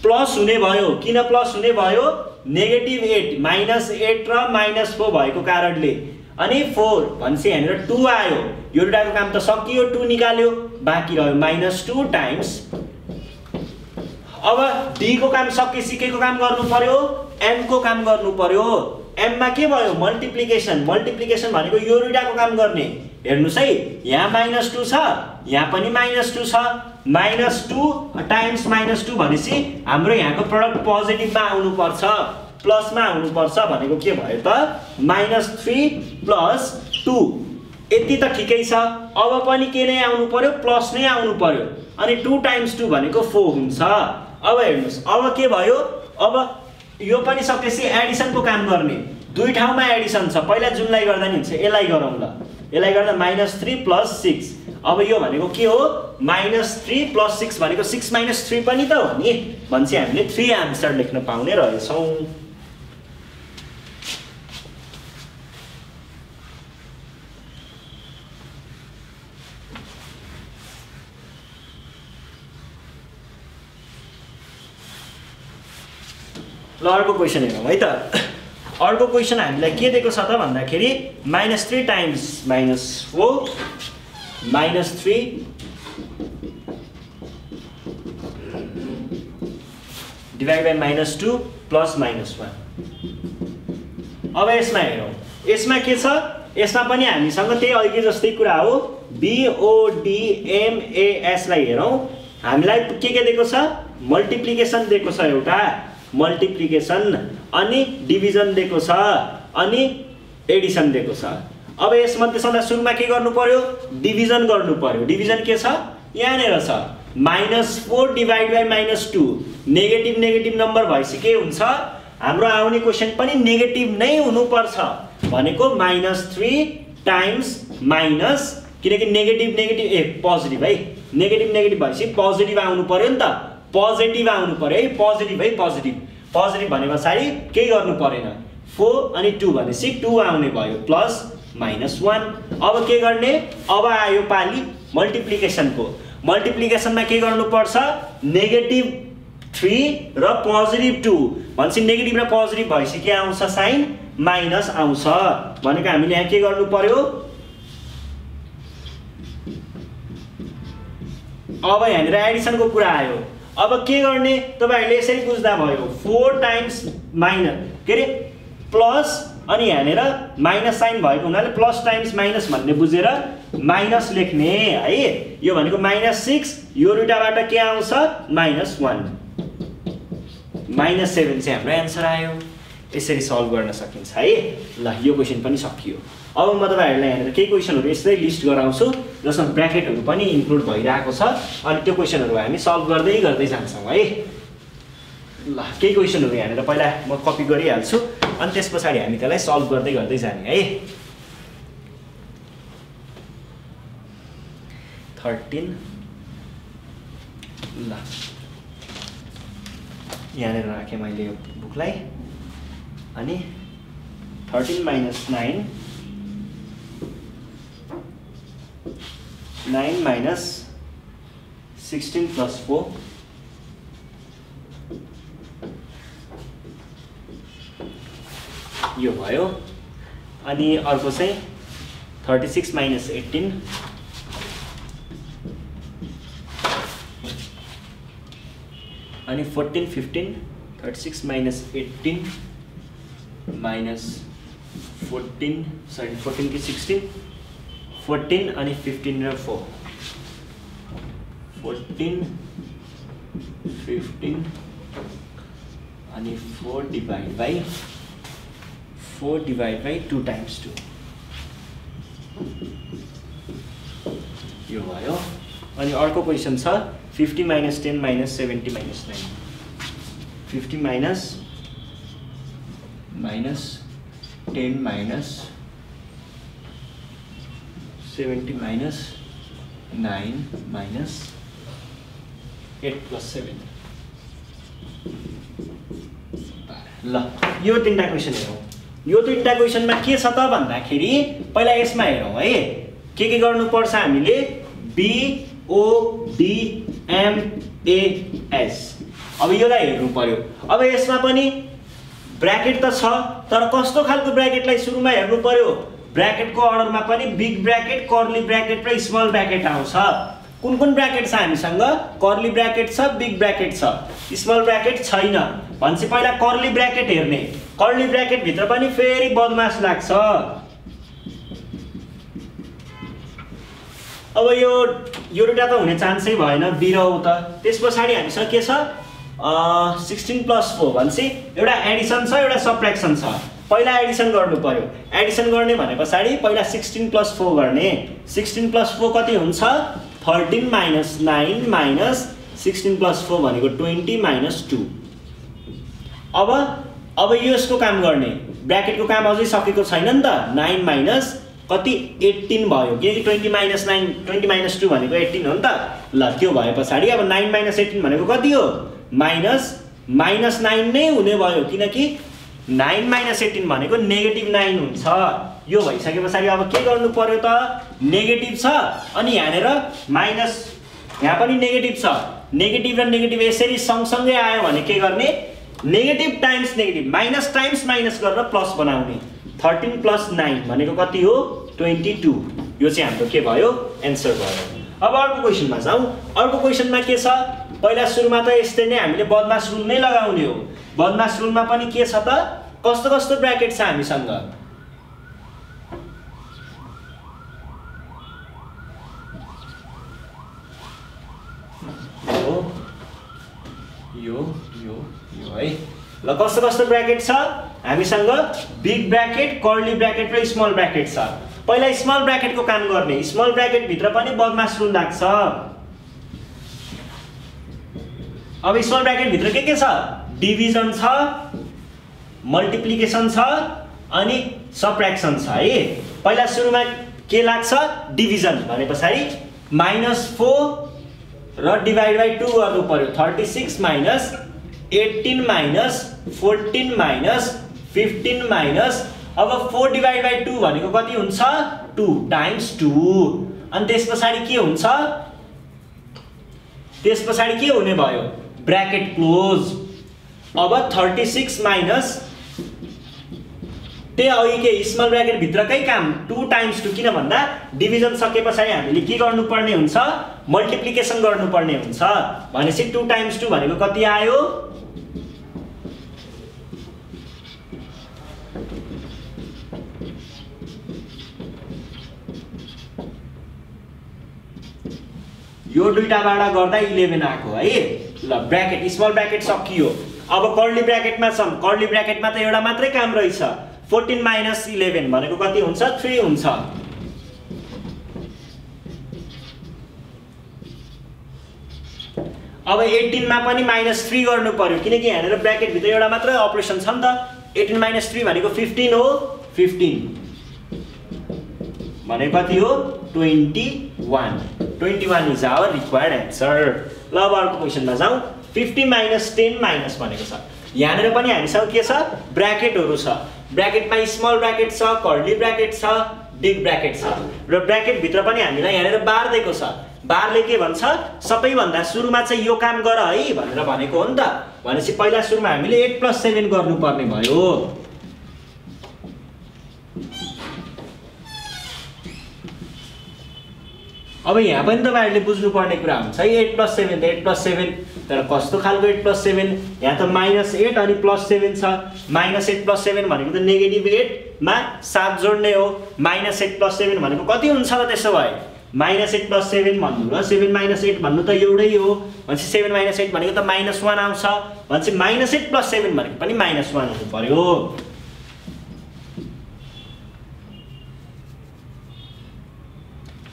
प्लस हुने भयो। किन प्लस हुने भयो? नेगेटिभ एट माइनस एट र माइनस फोर भएको कारणले। अनि फोर भनेपछि यहाँनिर टू आयो। यो दुइटाको काम त सकियो टू निकाल्यो। बाँकी रह्यो माइनस टू टाइम्स अब डीको काम सकिसकेको काम गर्नु पर्यो एमको काम गर्नु पर्यो। एममा के भयो? मल्टिप्लिकेसन मल्टिप्लिकेसन भनेको यो दुइटाको काम गर्ने। हेर्नुहोस् है यहाँ माइनस टू छ यहाँ पनि माइनस टू छ। Minus two times minus two भनेपछि हाम्रो यहाँको प्रडक्ट पोजिटिभमा आउनुपर्छ प्लसमा आउनुपर्छ भनेको के भयो त? माइनस थ्री प्लस टू यति त ठिकै छ। अब पनि के नै आउनु पर्यो? प्लस नै आउनु पर्यो। अनि टू टाइम्स टू भनेको फोर हुन्छ। अब हेर्नुहोस् अब के भयो? अब यो पनि सकेपछि एडिसनको काम गर्ने। दुई ठाउँमा एडिसन छ। पहिला जुनलाई गर्दा नि हुन्छ यसलाई गरौँ ल। यसलाई गर्दा माइनस थ्री प्लस सिक्स। अब यो भनेको के हो? माइनस थ्री प्लस सिक्स भनेको सिक्स माइनस थ्री पनि त हो नि। भनेपछि हामीले थ्री आन्सर लेख्न पाउने रहेछौँ। अर्को क्वेसन हेरौँ है त? अर्को क्वेसन हामीलाई के दिएको छ त भन्दाखेरि minus three times minus four minus three divide by minus two plus minus one अब यसमा हेरौँ। यसमा के छ? यसमा पनि हामीसँग त्यही अघि जस्तै कुरा हो। बिओडिएमएएसलाई हेरौँ। हामीलाई के के दिएको छ? मल्टिप्लिकेसन दिएको छ एउटा। मल्टिप्लिकेसन अनि डिभिजन दिएको छ अनि एडिसन दिएको छ। अब यसमध्ये सदा सुरुमा के गर्नु पर्यो? डिभिजन गर्नु पर्यो। डिभिजन के छ? यहाँनिर छ। Minus four divide by minus two negative negative number भएपछि के हुन्छ? हाम्रो आउने क्वेसन पनि नेगेटिभ नै हुनुपर्छ। भनेको माइनस थ्री टाइम्स माइनस किनकि नेगेटिभ नेगेटिभ ए पोजिटिभ है। नेगेटिभ नेगेटिभ भएपछि पोजिटिभ आउनु पर्यो नि त। पोजिटिभ आउनु पऱ्यो। है पोजिटिभ है पोजिटिभ पोजिटिभ भने पछाडि केही गर्नु परेन। फोर अनि टू भनेपछि टू आउने भयो प्लस माइनस वान अब के गर्ने? अब आयो पालि मल्टिप्लिकेसनको मल्टिप्लिकेसनमा के गर्नुपर्छ? नेगेटिभ थ्री र पोजिटिभ टू भनेपछि नेगेटिभ र पोजिटिभ भएपछि के आउँछ साइन माइनस आउँछ। भनेको हामीले यहाँ के गर्नु पर्यो अब यहाँनिर एडिसनको कुरा आयो। अब के गर्ने? तपाईँहरूले यसरी बुझ्दा भयो फोर टाइम्स माइनस के अरे? प्लस अनि यहाँनिर माइनस साइन भएको हुनाले प्लस टाइम्स माइनस भन्ने बुझेर माइनस लेख्ने है। यो भनेको माइनस सिक्स यो दुइटाबाट के आउँछ? माइनस वान माइनस सेभेन चाहिँ हाम्रो एन्सर आयो। यसरी सल्भ गर्न सकिन्छ है। ल यो क्वेसन पनि सकियो। अब म तपाईँहरूलाई यहाँनिर केही क्वेसनहरू यस्तै लिस्ट गराउँछु जसमा ब्राकेटहरू पनि इन्क्लुड भइरहेको छ। अनि त्यो क्वेसनहरू हामी सल्भ गर्दै गर्दै जान्छौँ है। ल केही क्वेसनहरू यहाँनिर पहिला म कपी गरिहाल्छु अनि त्यस पछाडि हामी त्यसलाई सल्भ गर्दै गर्दै जाने है। थर्टिन। ल। यहाँनिर राखेँ मैले यो बुकलाई। अनि thirteen minus nine. Nine minus sixteen plus four. यो भयो। अनि अर्को चाहिँ थर्टी सिक्स माइनस एट्टिन। अनि fourteen, fifteen, thirty six minus eighteen minus fourteen, sorry, fourteen कि सिक्सटिन। फोर्टिन अनि फिफ्टिन र फोर फोर्टिन फिफ्टिन अनि four divide by four divide by two times two यो भयो। अनि अर्को क्वेसन छ fifty minus ten minus seventy minus nine fifty minus minus ten minus seventy minus nine minus eight plus seven ल यो तिनवटा क्वेसन हेरौँ। यो दुईवटा क्वेसनमा के छ त भन्दाखेरि पहिला यसमा हेरौँ है। के के गर्नुपर्छ हामीले? बिओडिएमएस अब यसलाई हेर्नु पर्यो। अब यसमा पनि ब्राकेट त छ तर कस्तो खालको ब्राकेटलाई सुरुमा हेर्नु पर्यो? ब्राकेटको अर्डरमा पनि बिग ब्राकेट कर्ली ब्राकेट र स्मल ब्राकेट आउँछ। कुन कुन ब्राकेट छ हामीसँग? कर्ली ब्राकेट छ बिग ब्राकेट छ। स्मल ब्राकेट छैन। भनेपछि पहिला कर्ली ब्राकेट हेर्ने। कर्ली ब्राकेटभित्र पनि फेरि बदमास लाग्छ। अब यो दुइटा त हुने चान्सै भएन। बिरौ त। त्यस पछाडि हामीसँग के छ? सिक्सटिन प्लस फोर भनेपछि एउटा एडिसन छ एउटा सप्रेक्सन छ। पहिला एडिसन गर्नु पर्यो एडिसन गर्ने भने पछाडि पहिला सिक्सटिन प्लस फोर गर्ने। सिक्सटिन प्लस फोर कति हुन्छ? Thirteen minus nine minus sixteen plus four भनेको ट्वेन्टी माइनस टू। अब अब यसको काम गर्ने। ब्राकेटको काम अझै सकेको छैन नि त। नाइन माइनस कति? एट्टिन भयो। किनकि twenty minus nine twenty minus two भनेको एट्टिन हो नि त? ल त्यो भए पछाडि अब नाइन माइनस एट्टिन भनेको कति हो? माइनस माइनस नाइन नै हुने भयो। किनकि नाइन माइनस एट्टिन भनेको नेगेटिभ नाइन हुन्छ। यो भइसके पछाडि अब के गर्नु पर्यो त? नेगेटिभ छ अनि यहाँनिर माइनस यहाँ पनि नेगेटिभ छ। नेगेटिभ र नेगेटिभ यसरी सँगसँगै आयो भने के गर्ने? Negative times negative minus times minus गरेर प्लस बनाउने। थर्टिन प्लस नाइन भनेको कति हो? Twenty two. यो चाहिँ हाम्रो के भयो? एन्सर भयो। अब अर्को क्वेसनमा जाउँ। अर्को क्वेसनमा के छ? पहिला सुरुमा त यस्तै नै हामीले बदमास रुल नै लगाउने हो। बदमास रुलमा पनि के छ त? कस्तो कस्तो ब्राकेट छ हामीसँग? यो यो यो है। ल कस्तो कस्तो ब्राकेट छ? हामीसँग बिग ब्राकेट कर्ली ब्राकेट र स्मल ब्राकेट छ। पहिला स्मल ब्राकेटको काम गर्ने। स्मल ब्राकेटभित्र पनि बदमास रुल लाग्छ। अब स्मल ब्राकेटभित्र के के छ? डिभिजन छ मल्टिप्लिकेसन छ अनि सप्रेक्सन छ है? पहिला सुरुमा के लाग्छ? डिभिजन भने पछाडि माइनस फोर र डिभाइड बाई टू गर्नु पऱ्यो thirty six minus eighteen minus fourteen minus fifteen minus अब फोर डिभाइड बाई टू भनेको कति हुन्छ? Two times two. अनि त्यस पछाडि के हुन्छ? त्यस पछाडि के हुने भयो? Bracket close. अब थर्टी सिक्स माइनस त्यही अघि के स्मल ब्राकेटभित्रकै काम टु टाइम्स टू किन भन्दा डिभिजन सके पछाडि हामीले के गर्नुपर्ने हुन्छ? मल्टिप्लिकेसन गर्नुपर्ने हुन्छ। भनेपछि टु टाइम्स टू भनेको कति आयो? यो दुइटाबाट गर्दा इलेभेन आएको है। ल ब्राकेट स्मल ब्राकेट सकियो। अब कर्ली ब्राकेटमा छौँ कर्ली ब्राकेटमा त एउटा मात्रै काम रहेछ। फोर्टिन माइनस इलेभेन भनेको कति हुन्छ? थ्री हुन्छ। अब एटिनमा पनि माइनस थ्री गर्नु पर्यो। किनकि यहाँनिर ब्राकेटभित्र एउटा मात्रै अपरेसन छ नि त। एटिन माइनस थ्री भनेको फिफ्टिन हो। फिफ्टिन भने कति हो? Twenty one twenty one is our required answer ल अब अर्को क्वेसनमा जाउँ। फिफ्टी माइनस टेन माइनस भनेको छ। यहाँनिर पनि हामीसँग के छ? ब्राकेटहरू छ। ब्राकेटमा स्मल ब्राकेट छ कर्ली ब्राकेट छ बिग ब्राकेट छ। र ब्राकेटभित्र पनि हामीलाई यहाँनिर बार दिएको छ। बारले के भन्छ? सबैभन्दा सुरुमा चाहिँ यो काम गर है भनेर भनेको हो नि त। भनेपछि पहिला सुरुमा हामीले एट प्लस सेभेन गर्नुपर्ने भयो। अब यहाँ पनि तपाईँहरूले बुझ्नुपर्ने कुरा हुन्छ है। Eight plus seven eight plus seven. तर कस्तो खालको एट प्लस सेभेन यहाँ त माइनस एट अनि प्लस सेभेन छ। माइनस एट प्लस सेभेन भनेको त नेगेटिभ एटमा सात जोड्ने हो। माइनस एट प्लस सेभेन भनेको कति हुन्छ त त्यसो भए? माइनस एट प्लस सेभेन भन्नु र सेभेन माइनस एट भन्नु त एउटै हो। भनेपछि सेभेन माइनस एट भनेको त माइनस वान आउँछ। भनेपछि माइनस एट प्लस सेभेन भनेको पनि माइनस वान हुनु पऱ्यो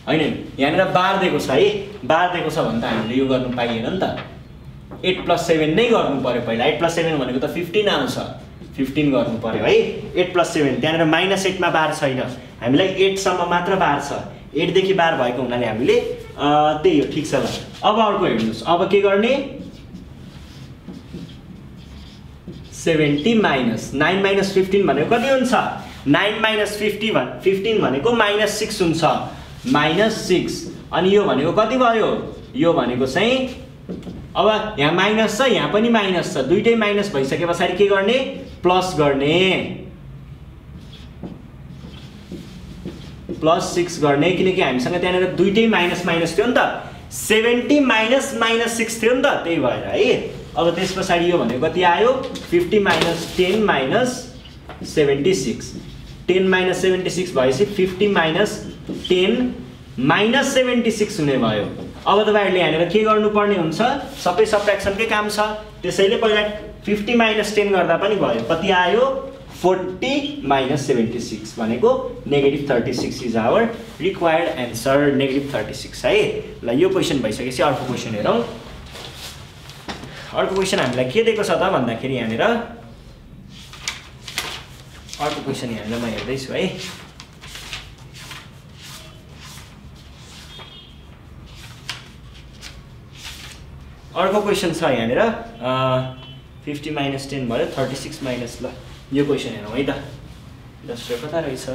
होइन? यहाँनिर बार दिएको छ है। बार दिएको छ भने त हामीले यो गर्नु पाइएन नि त। एट प्लस सेभेन नै गर्नु पऱ्यो पहिला. एट प्लस सेभेन भनेको त फिफ्टिन आउँछ. फिफ्टिन गर्नु पऱ्यो है? एट प्लस सेभेन त्यहाँनिर माइनस एटमा बार छैन। हामीलाई एटसम्म मात्र बार छ। एटदेखि बार भएको हुनाले हामीले त्यही हो ठिक छ ल। अब अर्को हेर्नुहोस्। अब के गर्ने? Seventy minus nine minus fifteen भनेको कति हुन्छ? नाइन माइनस फिफ्टी भन् फिफ्टिन भनेको माइनस सिक्स हुन्छ। माइनस सिक्स अनि यो भनेको कति भयो? यो भनेको चाहिँ अब यहाँ माइनस छ यहाँ पनि माइनस छ. दुइटै माइनस भइसके पछाडि के गर्ने? प्लस गर्ने. प्लस सिक्स गर्ने किनकि हामीसँग त्यहाँनिर दुइटै माइनस माइनस थियो नि त. सेभेन्टी माइनस माइनस सिक्स थियो नि त त्यही भएर है. अब त्यस पछाडि यो भनेको कति आयो? Fifty minus ten minus seventy six ten minus seventy six भएपछि fifty minus ten minus seventy six हुने भयो। अब तपाईँहरूले यहाँनिर के गर्नुपर्ने हुन्छ सबै सब्ट्रेक्सनकै काम छ। त्यसैले पहिला फिफ्टी माइनस टेन गर्दा पनि भयो। कति आयो? फोर्टी माइनस सेभेन्टी सिक्स भनेको negative thirty six is our required answer negative thirty six है। ल यो क्वेसन भइसकेपछि अर्को क्वेसन हेरौँ। अर्को क्वेसन हामीलाई के दिएको छ त भन्दाखेरि यहाँनिर? अर्को क्वेसन यहाँनिर म हेर्दैछु है। अर्को क्वेसन छ यहाँनिर। फिफ्टी माइनस टेन भयो थर्टी सिक्स माइनस ल यो क्वेसन हेरौँ है त। दोस्रो कता रहेछ?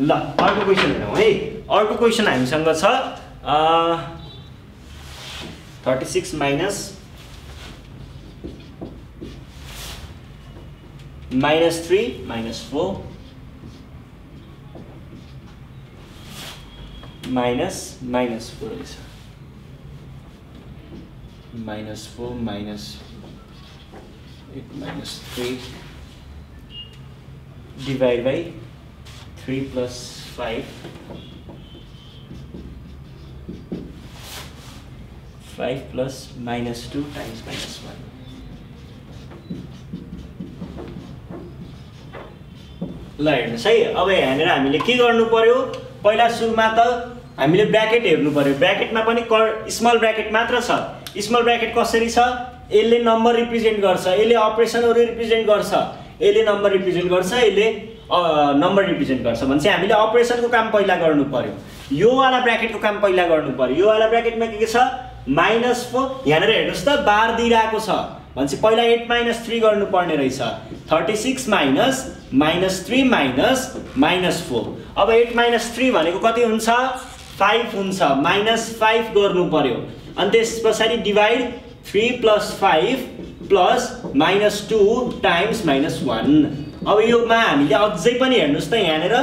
ल अर्को क्वेसन हेरौँ है। अर्को क्वेसन हामीसँग छ thirty six minus minus 3 minus 4 minus minus 4 is minus 4 minus 8 minus 3 divided by 3 plus 5 5 plus minus 2 times minus 1 ल हेर्नुहोस् है। अब यहाँनिर हामीले के गर्नु पर्यो? पहिला सुरुमा त हामीले ब्राकेट हेर्नु पर्यो। ब्राकेटमा पनि क स्मल ब्राकेट मात्र छ। स्मल ब्राकेट कसरी छ? यसले नम्बर रिप्रेजेन्ट गर्छ। यसले अपरेसनहरू रिप्रेजेन्ट गर्छ। यसले नम्बर रिप्रेजेन्ट गर्छ। यसले नम्बर रिप्रेजेन्ट गर्छ। भने चाहिँ हामीले अपरेसनको काम पहिला गर्नु पर्यो। योवाला ब्राकेटको काम पहिला गर्नु पर्यो। योवाला ब्राकेटमा के के छ? माइनस फोर यहाँनिर हेर्नुहोस् त बार दिइरहेको छ। भनेपछि पहिला एट माइनस थ्री गर्नुपर्ने रहेछ। Thirty six minus minus three minus minus four अब एट माइनस थ्री भनेको कति हुन्छ? फाइभ हुन्छ। माइनस फाइभ गर्नु पर्यो अनि त्यस पछाडि divide three plus five plus minus two times minus one अब योमा हामीले अझै पनि हेर्नुहोस् त यहाँनिर।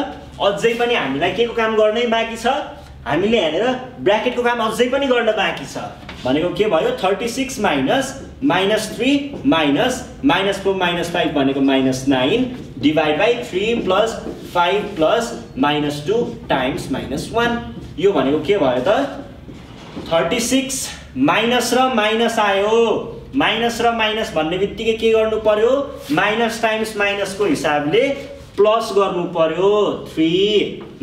अझै पनि हामीलाई के को काम गर्नै बाँकी छ? हामीले यहाँनिर ब्राकेटको काम अझै पनि गर्न बाँकी छ। भनेको के भयो? Thirty six minus minus three minus minus four minus five भनेको minus nine divide by three plus five plus minus two times minus one यो भनेको के भयो त? थर्टी सिक्स माइनस र माइनस आयो। माइनस र माइनस भन्ने बित्तिकै के गर्नु पर्यो? माइनस टाइम्स माइनसको हिसाबले प्लस गर्नु पर्यो। थ्री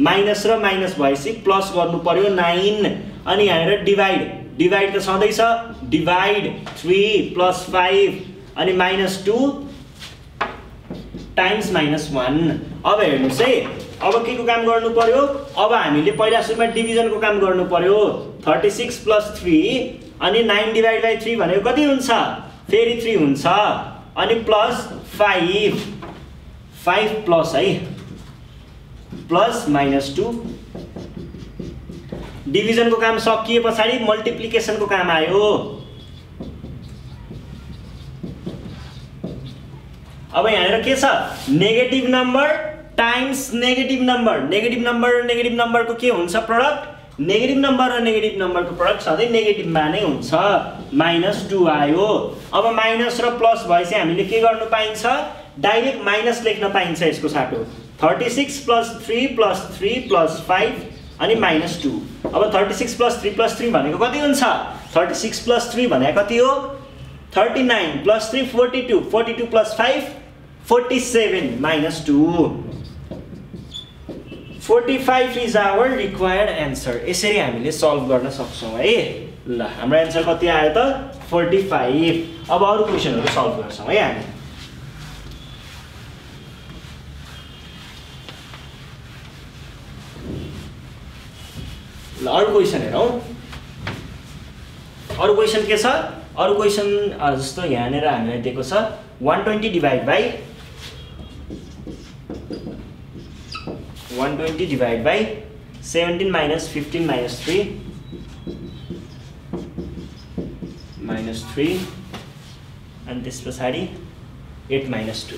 माइनस र माइनस भएपछि प्लस गर्नु पर्यो नाइन अनि यहाँनिर डिभाइड डिभाइड त छँदैछ डिभाइड थ्री प्लस फाइभ अनि minus two times minus one अब हेर्नुहोस् है अब के को काम गर्नु पर्यो? अब हामीले पहिला सुरुमा डिभिजनको काम गर्नु पर्यो। थर्टी सिक्स प्लस थ्री अनि नाइन डिभाइड बाई थ्री भनेको कति हुन्छ? फेरि थ्री हुन्छ। अनि प्लस फाइभ फाइभ प्लस है। प्लस माइनस टू डिभिजनको काम सकिए पछाडि मल्टिप्लिकेसनको काम आयो। अब यहाँनिर के छ? Negative number times negative number negative number र नेगेटिभ नम्बरको के हुन्छ प्रडक्ट नेगेटिभ नम्बर र नेगेटिभ नम्बरको प्रडक्ट सधैँ नेगेटिभमा नै हुन्छ। माइनस टू आयो। अब माइनस र प्लस भएपछि हामीले के गर्नु पाइन्छ? डाइरेक्ट माइनस लेख्न पाइन्छ यसको साटो। Thirty six plus three plus three plus five अनि माइनस टू। अब thirty six plus three plus three भनेको कति हुन्छ? थर्टी सिक्स प्लस थ्री भनेको कति हो? Thirty nine plus three forty two. Forty two plus five forty seven minus two. Forty five is our required answer. यसरी हामीले सल्भ गर्न सक्छौँ है। ल हाम्रो एन्सर कति आयो त? Forty five. अब अरू क्वेसनहरू सल्भ गर्छौँ है हामी। अरू क्वेसन हेरौँ। अरू क्वेसन के छ? अरू क्वेसन जस्तो यहाँनिर हामीलाई दिएको छ one twenty divide by one twenty divide by seventeen minus fifteen minus three minus three अनि त्यस पछाडि एट माइनस टू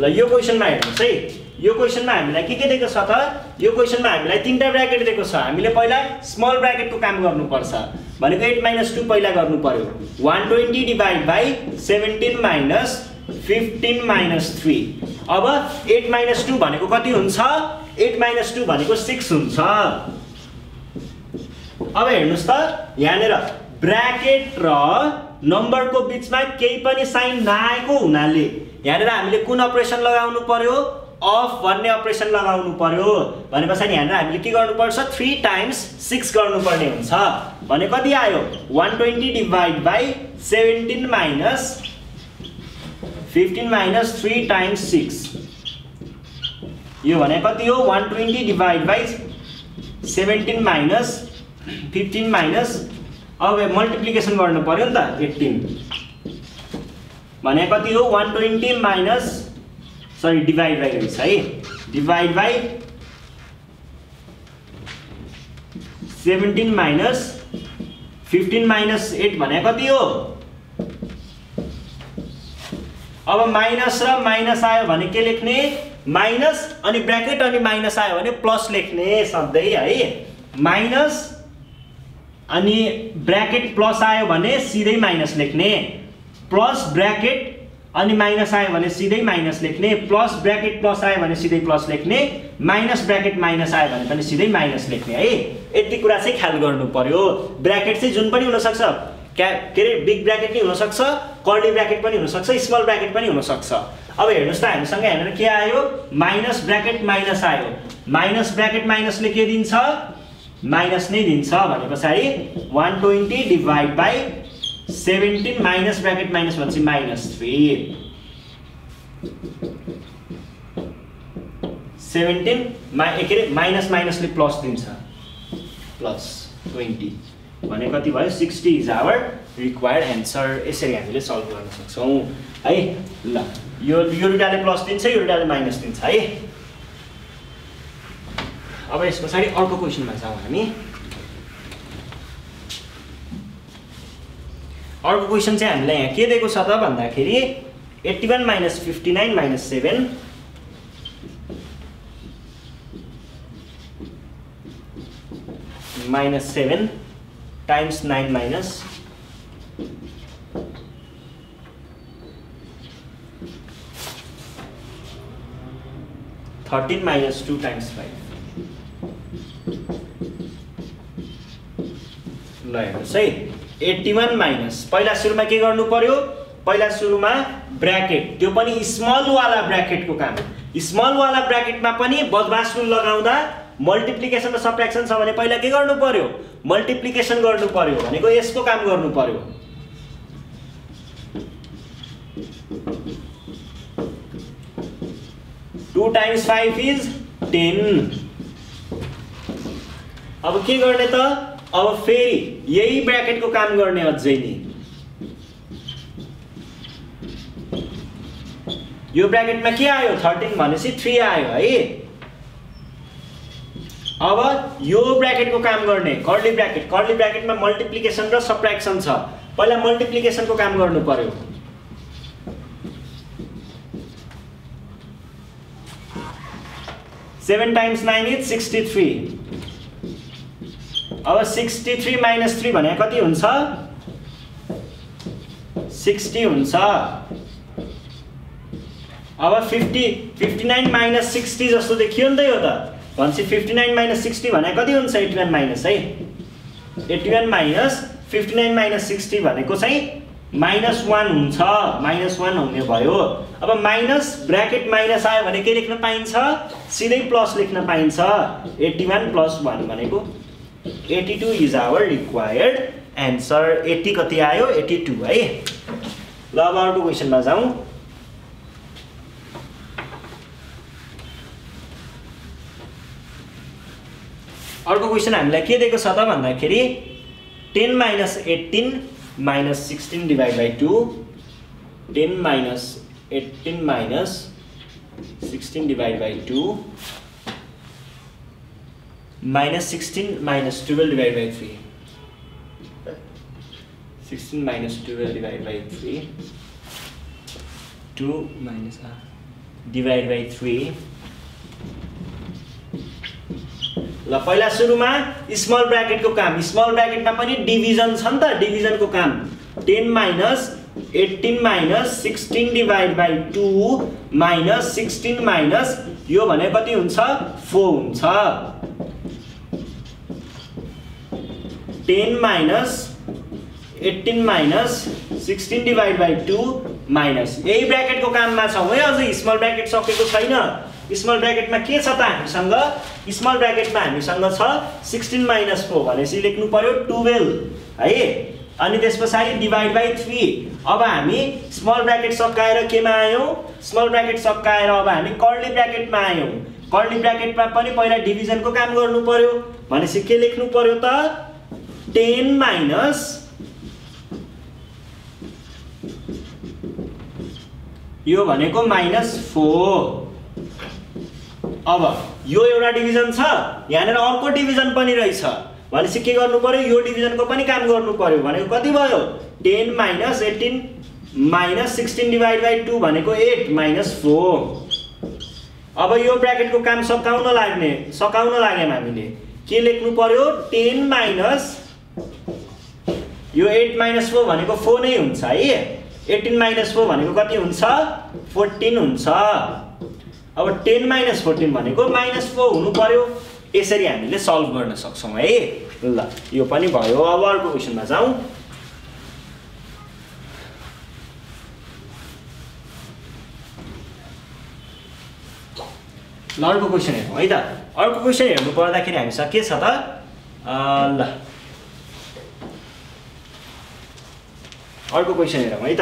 ल यो क्वेसनमा हेर्नुहोस् है यो क्वेसनमा हामीलाई के के दिएको छ त? यो क्वेसनमा हामीलाई तिनवटा ब्राकेट दिएको छ। हामीले पहिला स्मल ब्राकेटको काम गर्नुपर्छ। भनेको एट माइनस टू पहिला गर्नु पर्यो one twenty divide by seventeen minus fifteen minus three अब एट माइनस टू भनेको कति हुन्छ? एट माइनस टू भनेको सिक्स हुन्छ। अब हेर्नुहोस् त यहाँनिर ब्राकेट र नम्बरको बिचमा केही पनि साइन नआएको हुनाले यहाँनिर हामीले कुन अपरेसन लगाउनु पर्यो अफ भन्ने अपरेसन लगाउनु पर्यो। भने पछाडि यहाँनिर हामीले के गर्नुपर्छ? थ्री टाइम्स सिक्स गर्नुपर्ने हुन्छ। भने कति आयो? One twenty divide by seventeen minus fifteen minus three times six यो भने कति हो? One twenty divide by seventeen minus fifteen minus अब मल्टिप्लिकेसन गर्नु पऱ्यो नि त एट्टिन भने कति हो? One twenty minus sorry divide by रहेछ है divide by seventeen minus fifteen minus eight भने कति हो? अब माइनस र माइनस आयो भने के लेख्ने? माइनस अनि ब्राकेट अनि माइनस आयो भने प्लस लेख्ने सधैँ है। माइनस अनि ब्राकेट प्लस आयो भने सिधै माइनस लेख्ने। प्लस ब्राकेट अनि माइनस आयो भने सिधै माइनस लेख्ने प्लस ब्राकेट प्लस आयो भने सिधै प्लस लेख्ने माइनस ब्राकेट माइनस आयो भने पनि सिधै माइनस लेख्ने है। यति कुरा चाहिँ ख्याल गर्नु पर्यो। ब्राकेट चाहिँ जुन पनि हुनसक्छ क्या के अरे बिग ब्राकेट पनि हुनसक्छ कर्ली ब्राकेट पनि हुनसक्छ स्मल ब्राकेट पनि हुनसक्छ। अब हेर्नुहोस् त हामीसँग यहाँनिर के आयो? माइनस ब्राकेट माइनस आयो। माइनस ब्राकेट माइनसले के दिन्छ? माइनस नै दिन्छ भने पछाडि one twenty divide by seventeen minus bracket minus भनेपछि माइनस थ्री। सेभेन्टिन मा के अरे माइनस माइनसले प्लस दिन्छ। Plus twenty. भने कति भयो? Sixty is our required answer. यसरी हामीले सल्भ गर्न सक्छौँ। है ल यो यो दुइटाले प्लस दिन्छ यो दुइटाले माइनस दिन्छ है। अब यस पछाडि अर्को क्वेसनमा जाउँ हामी। अर्को क्वेसन चाहिँ हामीलाई यहाँ के दिएको छ त भन्दाखेरि eighty one minus fifty nine minus seven minus seven times nine minus thirteen minus two times five. ल हेर्नुहोस् है। Eighty one minus. पहिला सुरुमा के गर्नु पर्यो? पहिला सुरुमा ब्राकेट। त्यो पनि स्मलवाला ब्राकेटको काम स्मलवाला ब्राकेटमा पनि बदमास रुल लगाउँदा मल्टिप्लिकेसन र सब्ट्र्याक्सन छ भने पहिला के गर्नु पर्यो? मल्टिप्लिकेसन गर्नु पर्यो भनेको यसको काम गर्नु पर्यो। Two times five is ten अब के गर्ने त? अब फेरि यही ब्राकेटको काम गर्ने अझै नि। यो ब्राकेटमा के आयो? थर्टिन भनेपछि थ्री आयो है। अब यो ब्राकेटको काम गर्ने कर्ली ब्राकेट कर्ली ब्राकेटमा मल्टिप्लिकेसन र सब्ट्र्याक्सन छ। पहिला मल्टिप्लिकेसनको काम गर्नु पर्यो। Seven times nine is sixty three अब सिक्सटी थ्री माइनस थ्री भने कति हुन्छ? सिक्सटी हुन्छ। अब fifty fifty nine minus sixty जस्तो देखियो नि त यो त। भनेपछि फिफ्टी नाइन माइनस सिक्सटी भने कति हुन्छ एट्टी वान माइनस है? Eighty one minus fifty nine minus sixty भनेको चाहिँ माइनस वान हुन्छ। माइनस वान हुने भयो। अब माइनस ब्राकेट माइनस आयो भने के लेख्न पाइन्छ? सिधै प्लस लेख्न पाइन्छ। एट्टी वान प्लस वान भनेको eighty two is our required answer eighty कति आयो? एट्टी टू है? ल अब अर्को क्वेसनमा जाउँ। अर्को क्वेसन हामीलाई के दिएको छ त भन्दाखेरि ten minus eighteen minus sixteen divide by two ten minus eighteen minus sixteen divide by two minus sixteen minus twelve divide by three. Sixteen minus twelve divide by three. Two minus divide by three. ल पहिला सुरुमा स्मल ब्राकेटको काम। स्मल ब्राकेटमा पनि डिभिजन छ नि त डिभिजनको काम। Ten minus eighteen minus sixteen divide by two minus sixteen minus यो भने कति हुन्छ? फोर हुन्छ। Ten minus eighteen minus sixteen divide by two minus. यही ब्राकेटको काममा छौँ है? अझै स्मल ब्राकेट सकेको छैन। स्मल ब्राकेटमा के छ त हामीसँग? स्मल ब्राकेटमा हामीसँग छ सिक्सटिन माइनस फोर भनेपछि लेख्नु पऱ्यो टुवेल्भ है? अनि त्यस पछाडि डिभाइड बाई थ्री। अब हामी स्मल ब्राकेट सकाएर केमा आयौँ? स्मल ब्राकेट सकाएर अब हामी कर्ली ब्राकेटमा आयौँ। कर्ली ब्राकेटमा पनि पहिला डिभिजनको काम गर्नु पर्यो। भनेपछि के लेख्नु पर्यो त? टेन माइनस यो भनेको माइनस फोर अब यो एउटा डिभिजन छ यहाँनिर अर्को डिभिजन पनि रहेछ। भनेपछि के गर्नु पर्यो? यो डिभिजनको पनि काम गर्नु पर्यो। भनेको कति भयो? Ten minus eighteen minus sixteen divide by two भनेको एट माइनस फोर अब यो ब्राकेटको काम सकाउन लाग्ने सकाउन लाग्यौँ हामीले। के लेख्नु पर्यो? टेन माइनस यो एट माइनस फोर भनेको फोर नै हुन्छ है। एट्टिन माइनस फोर भनेको कति हुन्छ? फोर्टिन हुन्छ। अब टेन माइनस फोर्टिन भनेको माइनस फोर हुनु पऱ्यो यसरी हामीले सल्भ गर्न सक्छौँ है। ल यो पनि भयो। अब अर्को क्वेसनमा जाउँ। ल अर्को क्वेसन हेरौँ है त। अर्को क्वेसन हेर्नु पर्दाखेरि हामीसँग के छ त? ल। अर्को क्वेसन हेरौँ है त।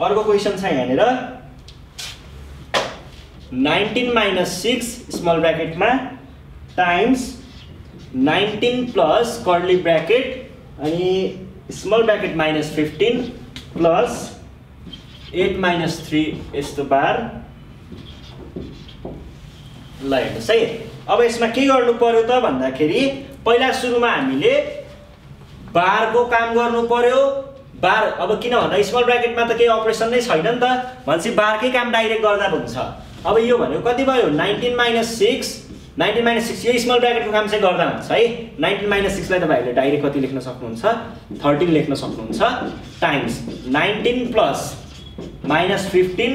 अर्को क्वेसन छ यहाँनिर। Nineteen minus six small ब्राकेटमा times nineteen plus curly bracket अनि small bracket minus fifteen plus eight minus three यस्तो बार ल हेर्नुहोस् है। अब यसमा के गर्नु पर्यो त भन्दाखेरि पहिला सुरुमा हामीले बारको काम गर्नु पर्यो। बार अब किन भन्दा स्मल ब्राकेटमा त केही अपरेसन नै छैन नि त। भनेपछि बारकै काम डाइरेक्ट गर्दा हुन्छ। अब यो भनेको कति भयो? Nineteen minus six nineteen minus six यो स्मल ब्राकेटको काम चाहिँ गर्दा हुन्छ है। नाइन्टिन माइनस सिक्सलाई तपाईँहरूले डाइरेक्ट कति लेख्न सक्नुहुन्छ? थर्टिन लेख्न सक्नुहुन्छ। Times nineteen plus minus fifteen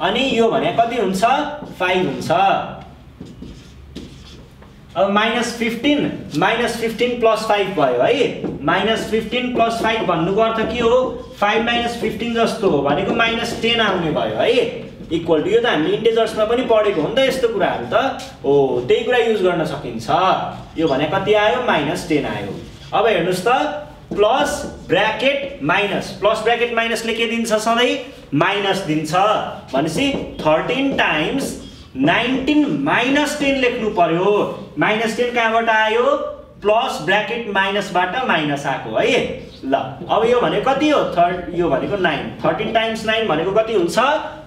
अनि यो भने कति हुन्छ? फाइभ हुन्छ। अब minus fifteen minus fifteen plus five भयो है। माइनस फिफ्टिन प्लस फाइभ भन्नुको अर्थ के हो? फाइभ माइनस फिफ्टिन जस्तो हो भनेको माइनस टेन आउने भयो है। इक्वल टु यो त हामीले इन्टेजर्समा पनि पढेको हो नि त यस्तो कुराहरू त। हो त्यही कुरा युज गर्न सकिन्छ। यो भने कति आयो? माइनस टेन आयो। अब हेर्नुहोस् त plus bracket minus plus bracket माइनसले के दिन्छ सधैँ? माइनस दिन्छ। भनेपछि thirteen times nineteen minus ten लेख्नु पर्यो। माइनस टेन कहाँबाट आयो? प्लस ब्राकेट माइनसबाट माइनस आएको है? ल अब यो भनेको कति हो? थर्ड यो भनेको नाइन। थर्टिन टाइम्स नाइन भनेको कति हुन्छ?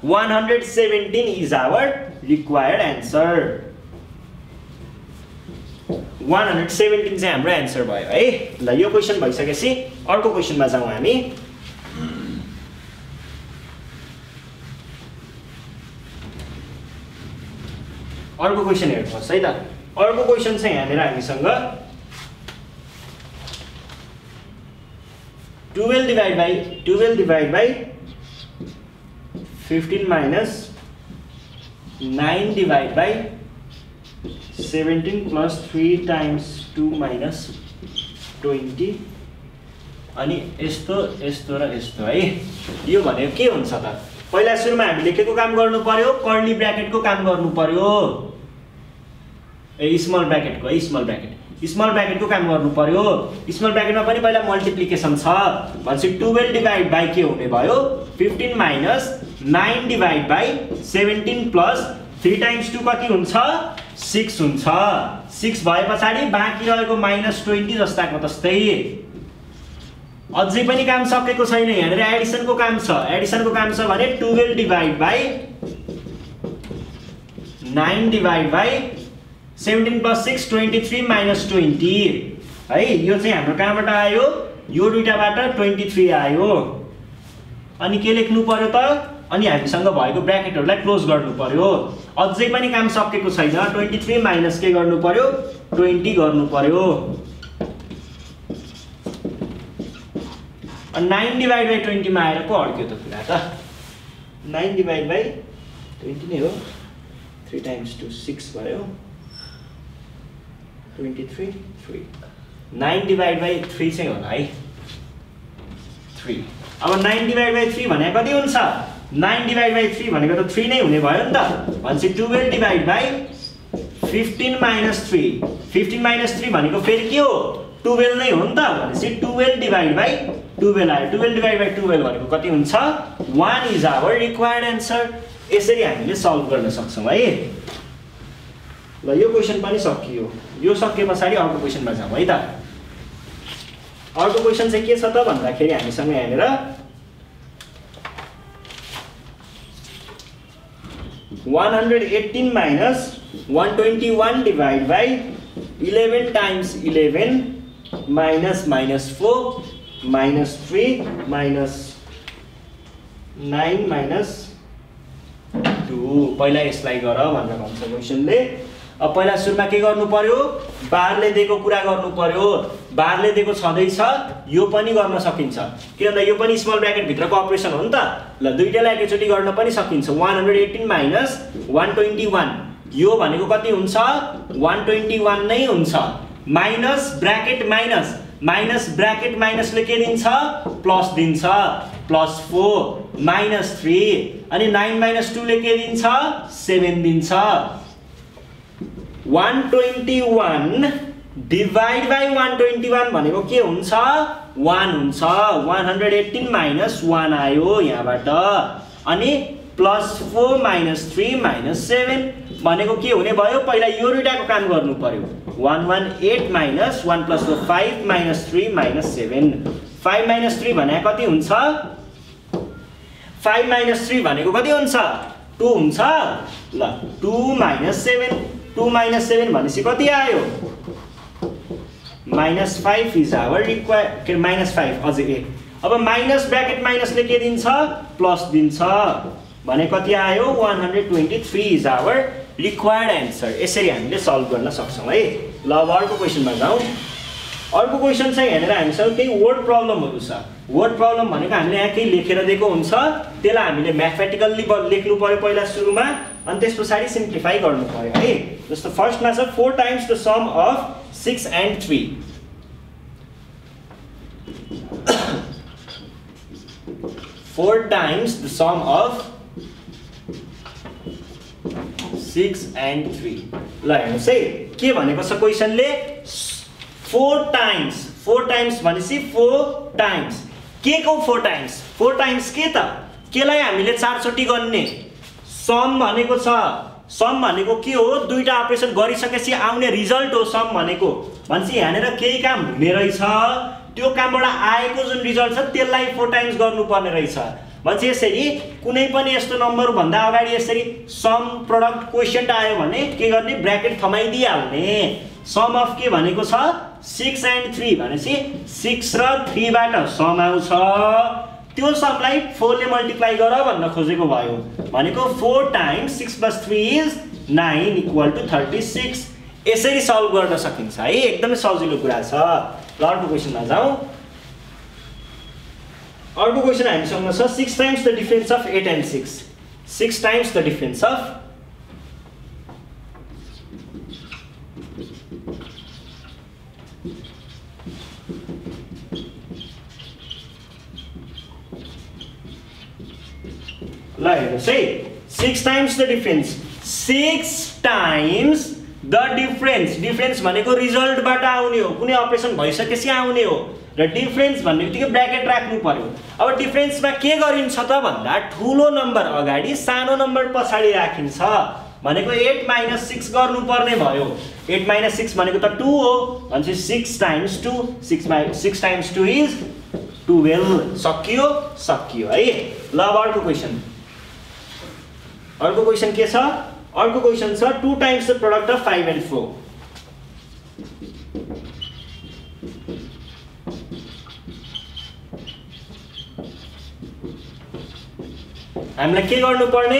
One hundred seventeen is our required answer one hundred seventeen चाहिँ हाम्रो एन्सर भयो है? ल यो क्वेसन भइसकेपछि अर्को क्वेसनमा जाउँ हामी। अर्को क्वेसन हेर्नुहोस् है त। अर्को क्वेसन चाहिँ यहाँनिर हामीसँग twelve divide by twelve divide by fifteen minus nine divide by seventeen plus three times two minus twenty अनि यस्तो यस्तो र यस्तो है। यो भनेको के हुन्छ त? पहिला सुरुमा हामीले के को काम गर्नु पर्यो? कर्ली ब्राकेटको काम गर्नु पर्यो? ए स्मल ब्राकेटको है स्मल ब्राकेट स्मल ब्राकेटको काम गर्नु पर्यो स्मल ब्राकेटमा पनि पहिला मल्टिप्लिकेसन छ। भनेपछि टुवेल्भ डिभाइड बाई के हुने भयो? Fifteen minus nine divide by seventeen plus three times two कति हुन्छ? सिक्स हुन्छ। सिक्स भए पछाडि बाँकी रहेको माइनस ट्वेन्टी जस्ताको जस्तै अझै पनि काम सकेको छैन यहाँनिर। एडिसनको काम छ। एडिसनको काम छ भने twelve divide by nine divide by seventeen plus six twenty three minus twenty. है यो चाहिँ हाम्रो कहाँबाट आयो? यो दुइटाबाट ट्वेन्टी थ्री आयो। अनि के लेख्नु पर्यो त? अनि हामीसँग भएको ब्राकेटहरूलाई क्लोज गर्नु पर्यो। अझै पनि काम सकेको छैन। ट्वेन्टी थ्री माइनस के गर्नु पर्यो? ट्वेन्टी गर्नु अनि नाइन डिभाइड बाई ट्वेन्टीमा आएर पो अड्क्यो त कुरा त। नाइन डिभाइड बाई ट्वेन्टी नै हो। थ्री टाइम्स टू सिक्स भयो। Twenty three three nine divide by three चाहिँ होला है थ्री अब नाइन डिभाइड बाई थ्री भनेको कति हुन्छ? नाइन डिभाइड बाई थ्री भनेको त थ्री नै हुने भयो नि त। भनेपछि twelve divide by fifteen minus three fifteen minus three भनेको फेरि के हो? टुवेल्भ नै हो नि त। भनेपछि टुवेल्भ डिभाइड बाई टुवेल्भ आयो। टुवेल्भ डिभाइड बाई टुवेल्भ भनेको कति हुन्छ? One is our required answer यसरी हामीले सल्भ गर्न सक्छौँ है। ल यो क्वेसन पनि सकियो। यो सके पछाडि अर्को क्वेसनमा जाउँ है त? अर्को क्वेसन चाहिँ के छ त भन्दाखेरि हामीसँग यहाँनिर one hundred eighteen minus one twenty one divide by eleven times eleven minus minus four minus three minus nine minus two पहिला यसलाई गर भनेर भन्छ क्वेसनले। अब पहिला सुरुमा के गर्नु पर्यो? बारले दिएको कुरा गर्नु पर्यो। बारले दिएको छँदैछ यो पनि गर्न सकिन्छ। के यो पनि स्मल ब्राकेटभित्रको अपरेसन हो नि त। ल दुइटालाई एकैचोटि गर्न पनि सकिन्छ। One hundred eighteen minus one twenty one यो भनेको कति हुन्छ? वान ट्वेन्टी वान नै हुन्छ। Minus bracket minus minus bracket माइनसले के दिन्छ? प्लस दिन्छ। प्लस फोर माइनस थ्री अनि नाइन माइनस टूले के दिन्छ? सेभेन दिन्छ। One twenty one divide by one twenty one भनेको के हुन्छ? वान हुन्छ। One hundred eighteen minus one आयो यहाँबाट। अनि plus four minus three minus seven भनेको के हुने भयो? पहिला यो दुइटाको काम गर्नु पर्यो। One one eight minus one plus four five minus three minus seven five minus three भने कति हुन्छ? फाइभ माइनस थ्री भनेको कति हुन्छ? टू हुन्छ। ल two minus seven two minus seven भनेपछि कति आयो minus five is our require के अरे माइनस फाइभ अझै ए अब माइनस ब्राकेट माइनसले के दिन्छ प्लस दिन्छ भने कति आयो one hundred twenty three is our required answer यसरी हामीले सल्भ गर्न सक्छौँ है ल अब अर्को क्वेसनमा जाउँ अर्को क्वेसन चाहिँ यहाँनिर हामीसँग केही वर्ड प्रब्लमहरू छ। वर्ड प्रब्लम भनेको हामीले यहाँ केही लेखेर दिएको हुन्छ त्यसलाई हामीले म्याथमेटिकल्ली लेख्नु पऱ्यो पहिला सुरुमा अनि त्यस पछाडि सिम्प्लिफाई गर्नु पऱ्यो है? जस्तो फर्स्टमा छ four times the sum of six and three four times the sum of six and three ल हेर्नुहोस् है के भनेको छ क्वेसनले? फोर टाइम्स फोर टाइम्स भनेपछि फोर टाइम्स के को फोर टाइम्स फोर टाइम्स के त? केलाई हामीले चारचोटि गर्ने? सम भनेको छ। सम भनेको के हो? दुईवटा अपरेसन गरिसकेपछि आउने रिजल्ट हो सम भनेको। भनेपछि यहाँनिर केही काम हुने रहेछ। त्यो कामबाट आएको जुन रिजल्ट छ त्यसलाई फोर टाइम्स गर्नुपर्ने रहेछ। भनेपछि यसरी कुनै पनि यस्तो नम्बरभन्दा अगाडि यसरी सम प्रडक्ट क्वेसन आयो भने के गर्ने? ब्राकेट थमाइदिइहाल्ने। सम अफ के भनेको छ? सिक्स एन्ड थ्री भनेपछि सिक्स र थ्रीबाट सम आउँछ त्यो समलाई फोरले मल्टिप्लाई गर भन्न खोजेको भयो। भनेको four times six plus three is nine equal to thirty six यसरी सल्भ गर्न सकिन्छ है एकदमै सजिलो कुरा छ। ल अर्को क्वेसनमा जाउँ। अर्को क्वेसन हामीसँग छ। Six times the difference of eight and six six times the difference of ल हेर्नुहोस् है six times the difference six times the difference difference भनेको रिजल्टबाट आउने हो। कुनै अपरेसन भइसकेपछि आउने हो। र डिफ्रेन्स भन्ने बित्तिकै ब्राकेट राख्नु पर्यो। अब डिफ्रेन्समा के गरिन्छ त भन्दा ठुलो नम्बर अगाडि सानो नम्बर पछाडि राखिन्छ। भनेको एट माइनस सिक्स गर्नुपर्ने भयो। एट माइनस सिक्स भनेको त टू हो। भनेपछि six times two six my six times two is twelve सकियो? सकियो है। ल अब अर्को क्वेसन अर्को क्वेसन के छ? अर्को क्वेसन छ two times the product of five and four हामीलाई के गर्नुपर्ने?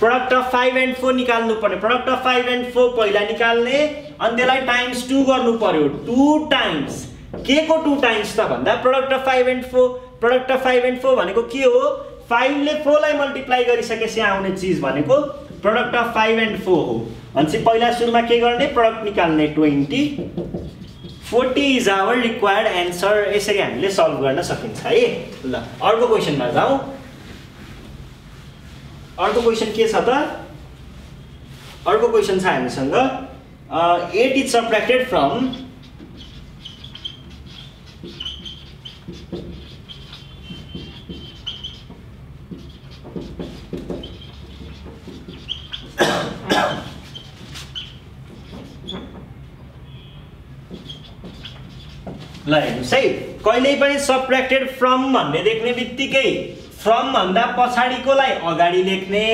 Product of five and four निकाल्नु पर्ने product of five and four पहिला निकाल्ने अनि त्यसलाई टाइम्स टू गर्नु पर्यो टु टाइम्स के को टु टाइम्स त भन्दा? Product of five and four product of five and four भनेको के हो? फाइभले फोरलाई मल्टिप्लाई गरिसकेपछि आउने चिज भनेको product of five and four हो। भनेपछि पहिला सुरुमा के गर्ने? प्रडक्ट निकाल्ने twenty forty is our required answer यसरी हामीले सल्भ गर्न सकिन्छ है। ल अर्को क्वेसनमा जाउँ। अर्को क्वेसन के छ त? अर्को क्वेसन छ हामीसँग। एट इज सब्ट्र्याक्टेड फ्रम ल हेर्नुहोस् है कहिल्यै पनि सब्ट्र्याक्टेड फ्रम भन्ने देख्ने बित्तिकै फ्रम भन्दा पछाडिकोलाई अगाडि लेख्ने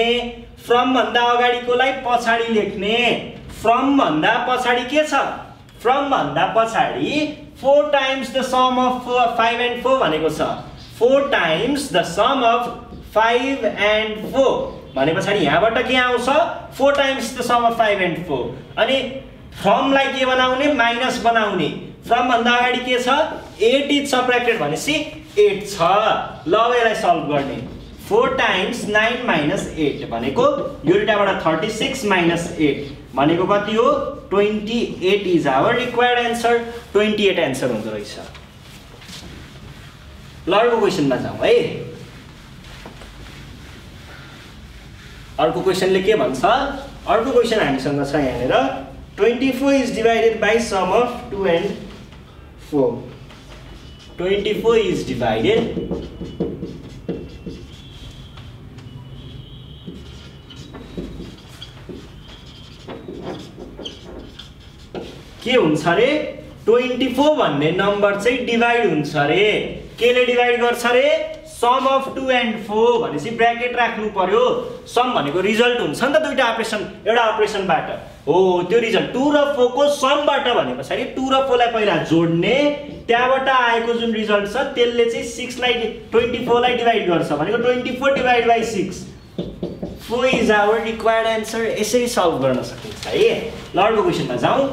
फ्रम भन्दा अगाडिकोलाई पछाडि लेख्ने फ्रम भन्दा पछाडि के छ? फ्रम भन्दा पछाडि four times the sum of five and four भनेको छ। Four times the sum of five and four भने पछाडि यहाँबाट के आउँछ? Four times the sum of five and four अनि फ्रमलाई के बनाउने? माइनस बनाउने. फ्रमभन्दा अगाडि के छ? एट इज सब्ट्र्याक्टेड भनेपछि एट छ। ल अब यसलाई सल्भ गर्ने। Four times nine minus eight भनेको यो दुइटाबाट थर्टी सिक्स माइनस एट भनेको कति हो? Twenty eight is our required answer twenty eight answer हुँदो रहेछ। ल अर्को क्वेसनमा जाउँ है। अर्को क्वेसनले के भन्छ? अर्को क्वेसन हामीसँग छ यहाँनिर। Twenty four is divided by sum of two and 4. 24 is divided के हुन्छ अरे ट्वेन्टी फोर भन्ने नम्बर चाहिँ डिभाइड हुन्छ अरे केले डिभाइड गर्छ अरे sum of two and four भनेपछि ब्राकेट राख्नु पर्यो। सम भनेको रिजल्ट हुन्छ नि त दुइटा अपरेसन एउटा अपरेसनबाट हो त्यो रिजल्ट टु र फोरको समबाट भने पछाडि टु र फोरलाई पहिला जोड्ने त्यहाँबाट आएको जुन रिजल्ट छ त्यसले चाहिँ सिक्सलाई ट्वेन्टी फोरलाई डिभाइड गर्छ भनेको twenty four divide by six four is our required answer यसरी सल्भ गर्न सकिन्छ है। ल अर्को क्वेसनमा जाउँ।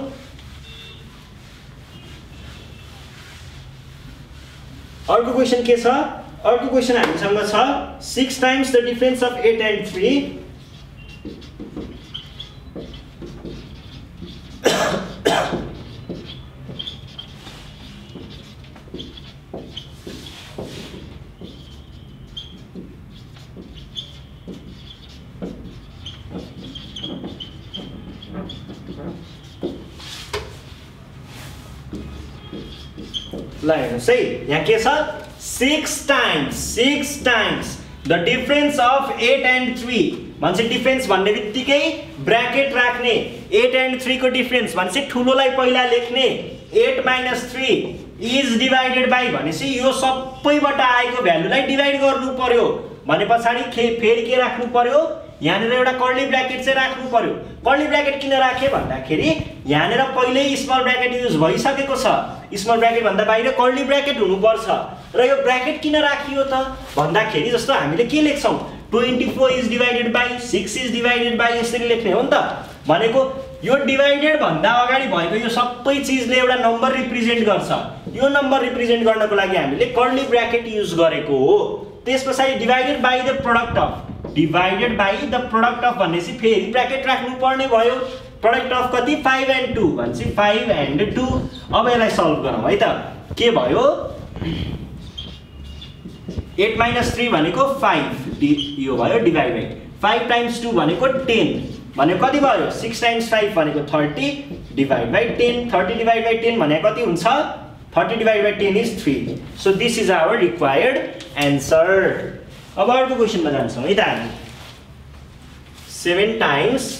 अर्को क्वेसन के छ? अर्को क्वेसन हामीसँग छ। Six times the difference of eight and three ल हेर्नुहोस् है यहाँ के छ? Six times six times the difference of eight and three भन्छ डिफरेन्स भन्ने बित्तिकै ब्राकेट राख्ने. एट एन्ड थ्रीको डिफरेन्स भनेपछि ठुलोलाई पहिला लेख्ने eight minus three is divided by भनेपछि यो सबैबाट आएको भ्यालुलाई डिभाइड गर्नु पर्यो. भने पछाडि खे फेरि के राख्नु पर्यो? यहाँनिर एउटा कर्ली ब्राकेट चाहिँ राख्नु पर्यो। कर्ली ब्राकेट किन राखेँ भन्दाखेरि यहाँनिर पहिल्यै स्मल ब्राकेट युज भइसकेको छ। स्मल ब्राकेट भन्दा बाहिर कर्ली ब्राकेट हुनुपर्छ। र यो ब्राकेट किन राखियो त? भन्दाखेरि जस्तो हामीले के लेख्छौँ? Twenty four is divided by six is divided by यसरी लेख्ने हो नि त। भनेको यो डिभाइडेड भन्दा अगाडि भएको यो सबै चिजले एउटा नम्बर रिप्रेजेन्ट गर्छ। यो नम्बर रिप्रेजेन्ट गर्नको लागि हामीले कर्ली ब्राकेट युज गरेको हो। त्यस पछाडि divided by the product of divided by the product of भनेपछि फेरि ब्राकेट राख्नु पर्ने भयो। प्रडक्ट अफ कति? फाइभ एन्ड टू भनेपछि फाइभ एन्ड टू अब यसलाई सल्भ गरौँ है त? के भयो? एट माइनस थ्री भनेको फाइभ यो भयो divide by five times two भनेको टेन भनेको कति भयो? सिक्स टाइम्स फाइभ भनेको thirty divide by ten thirty divide by ten भनेको कति हुन्छ? Thirty divide by ten is three so this is our required answer अब अर्को क्वेसनमा जान्छौँ है त हामी seven times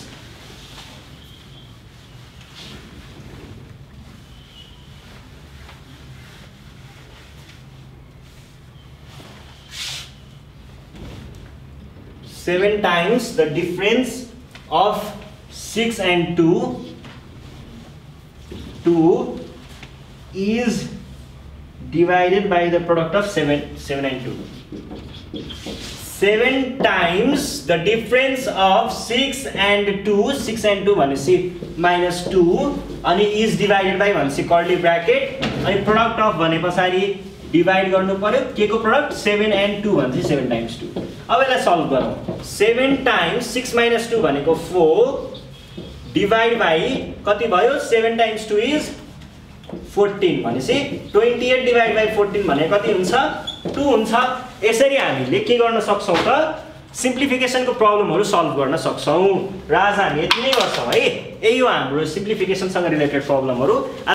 seven times the difference of 6 and 2 2 is divided by the product of 7 7 and 2 7 times the difference of 6 and 2 6 and 2 भनेपछि minus 2 अनि is divided by भनेपछि कर्ली ब्राकेट अनि product of भने पछाडि डिभाइड गर्नु पर्यो। के को प्रडक्ट सेभेन एन्ड टू भनेपछि सेभेन टाइम्स टू अब यसलाई सल्भ गरौँ। Seven times six minus two भनेको फोर डिभाइड बाई कति भयो? Seven times two is fourteen भनेपछि twenty eight divide by fourteen भने कति हुन्छ? टू हुन्छ। यसरी हामीले के गर्न सक्छौँ त? सिम्प्लिफिकेसनको प्रब्लमहरू सल्भ गर्न सक्छौँ। र आज हामी यति नै गर्छौँ है। यही हो हाम्रो सिम्प्लिफिकेसनसँग रिलेटेड प्रब्लमहरू।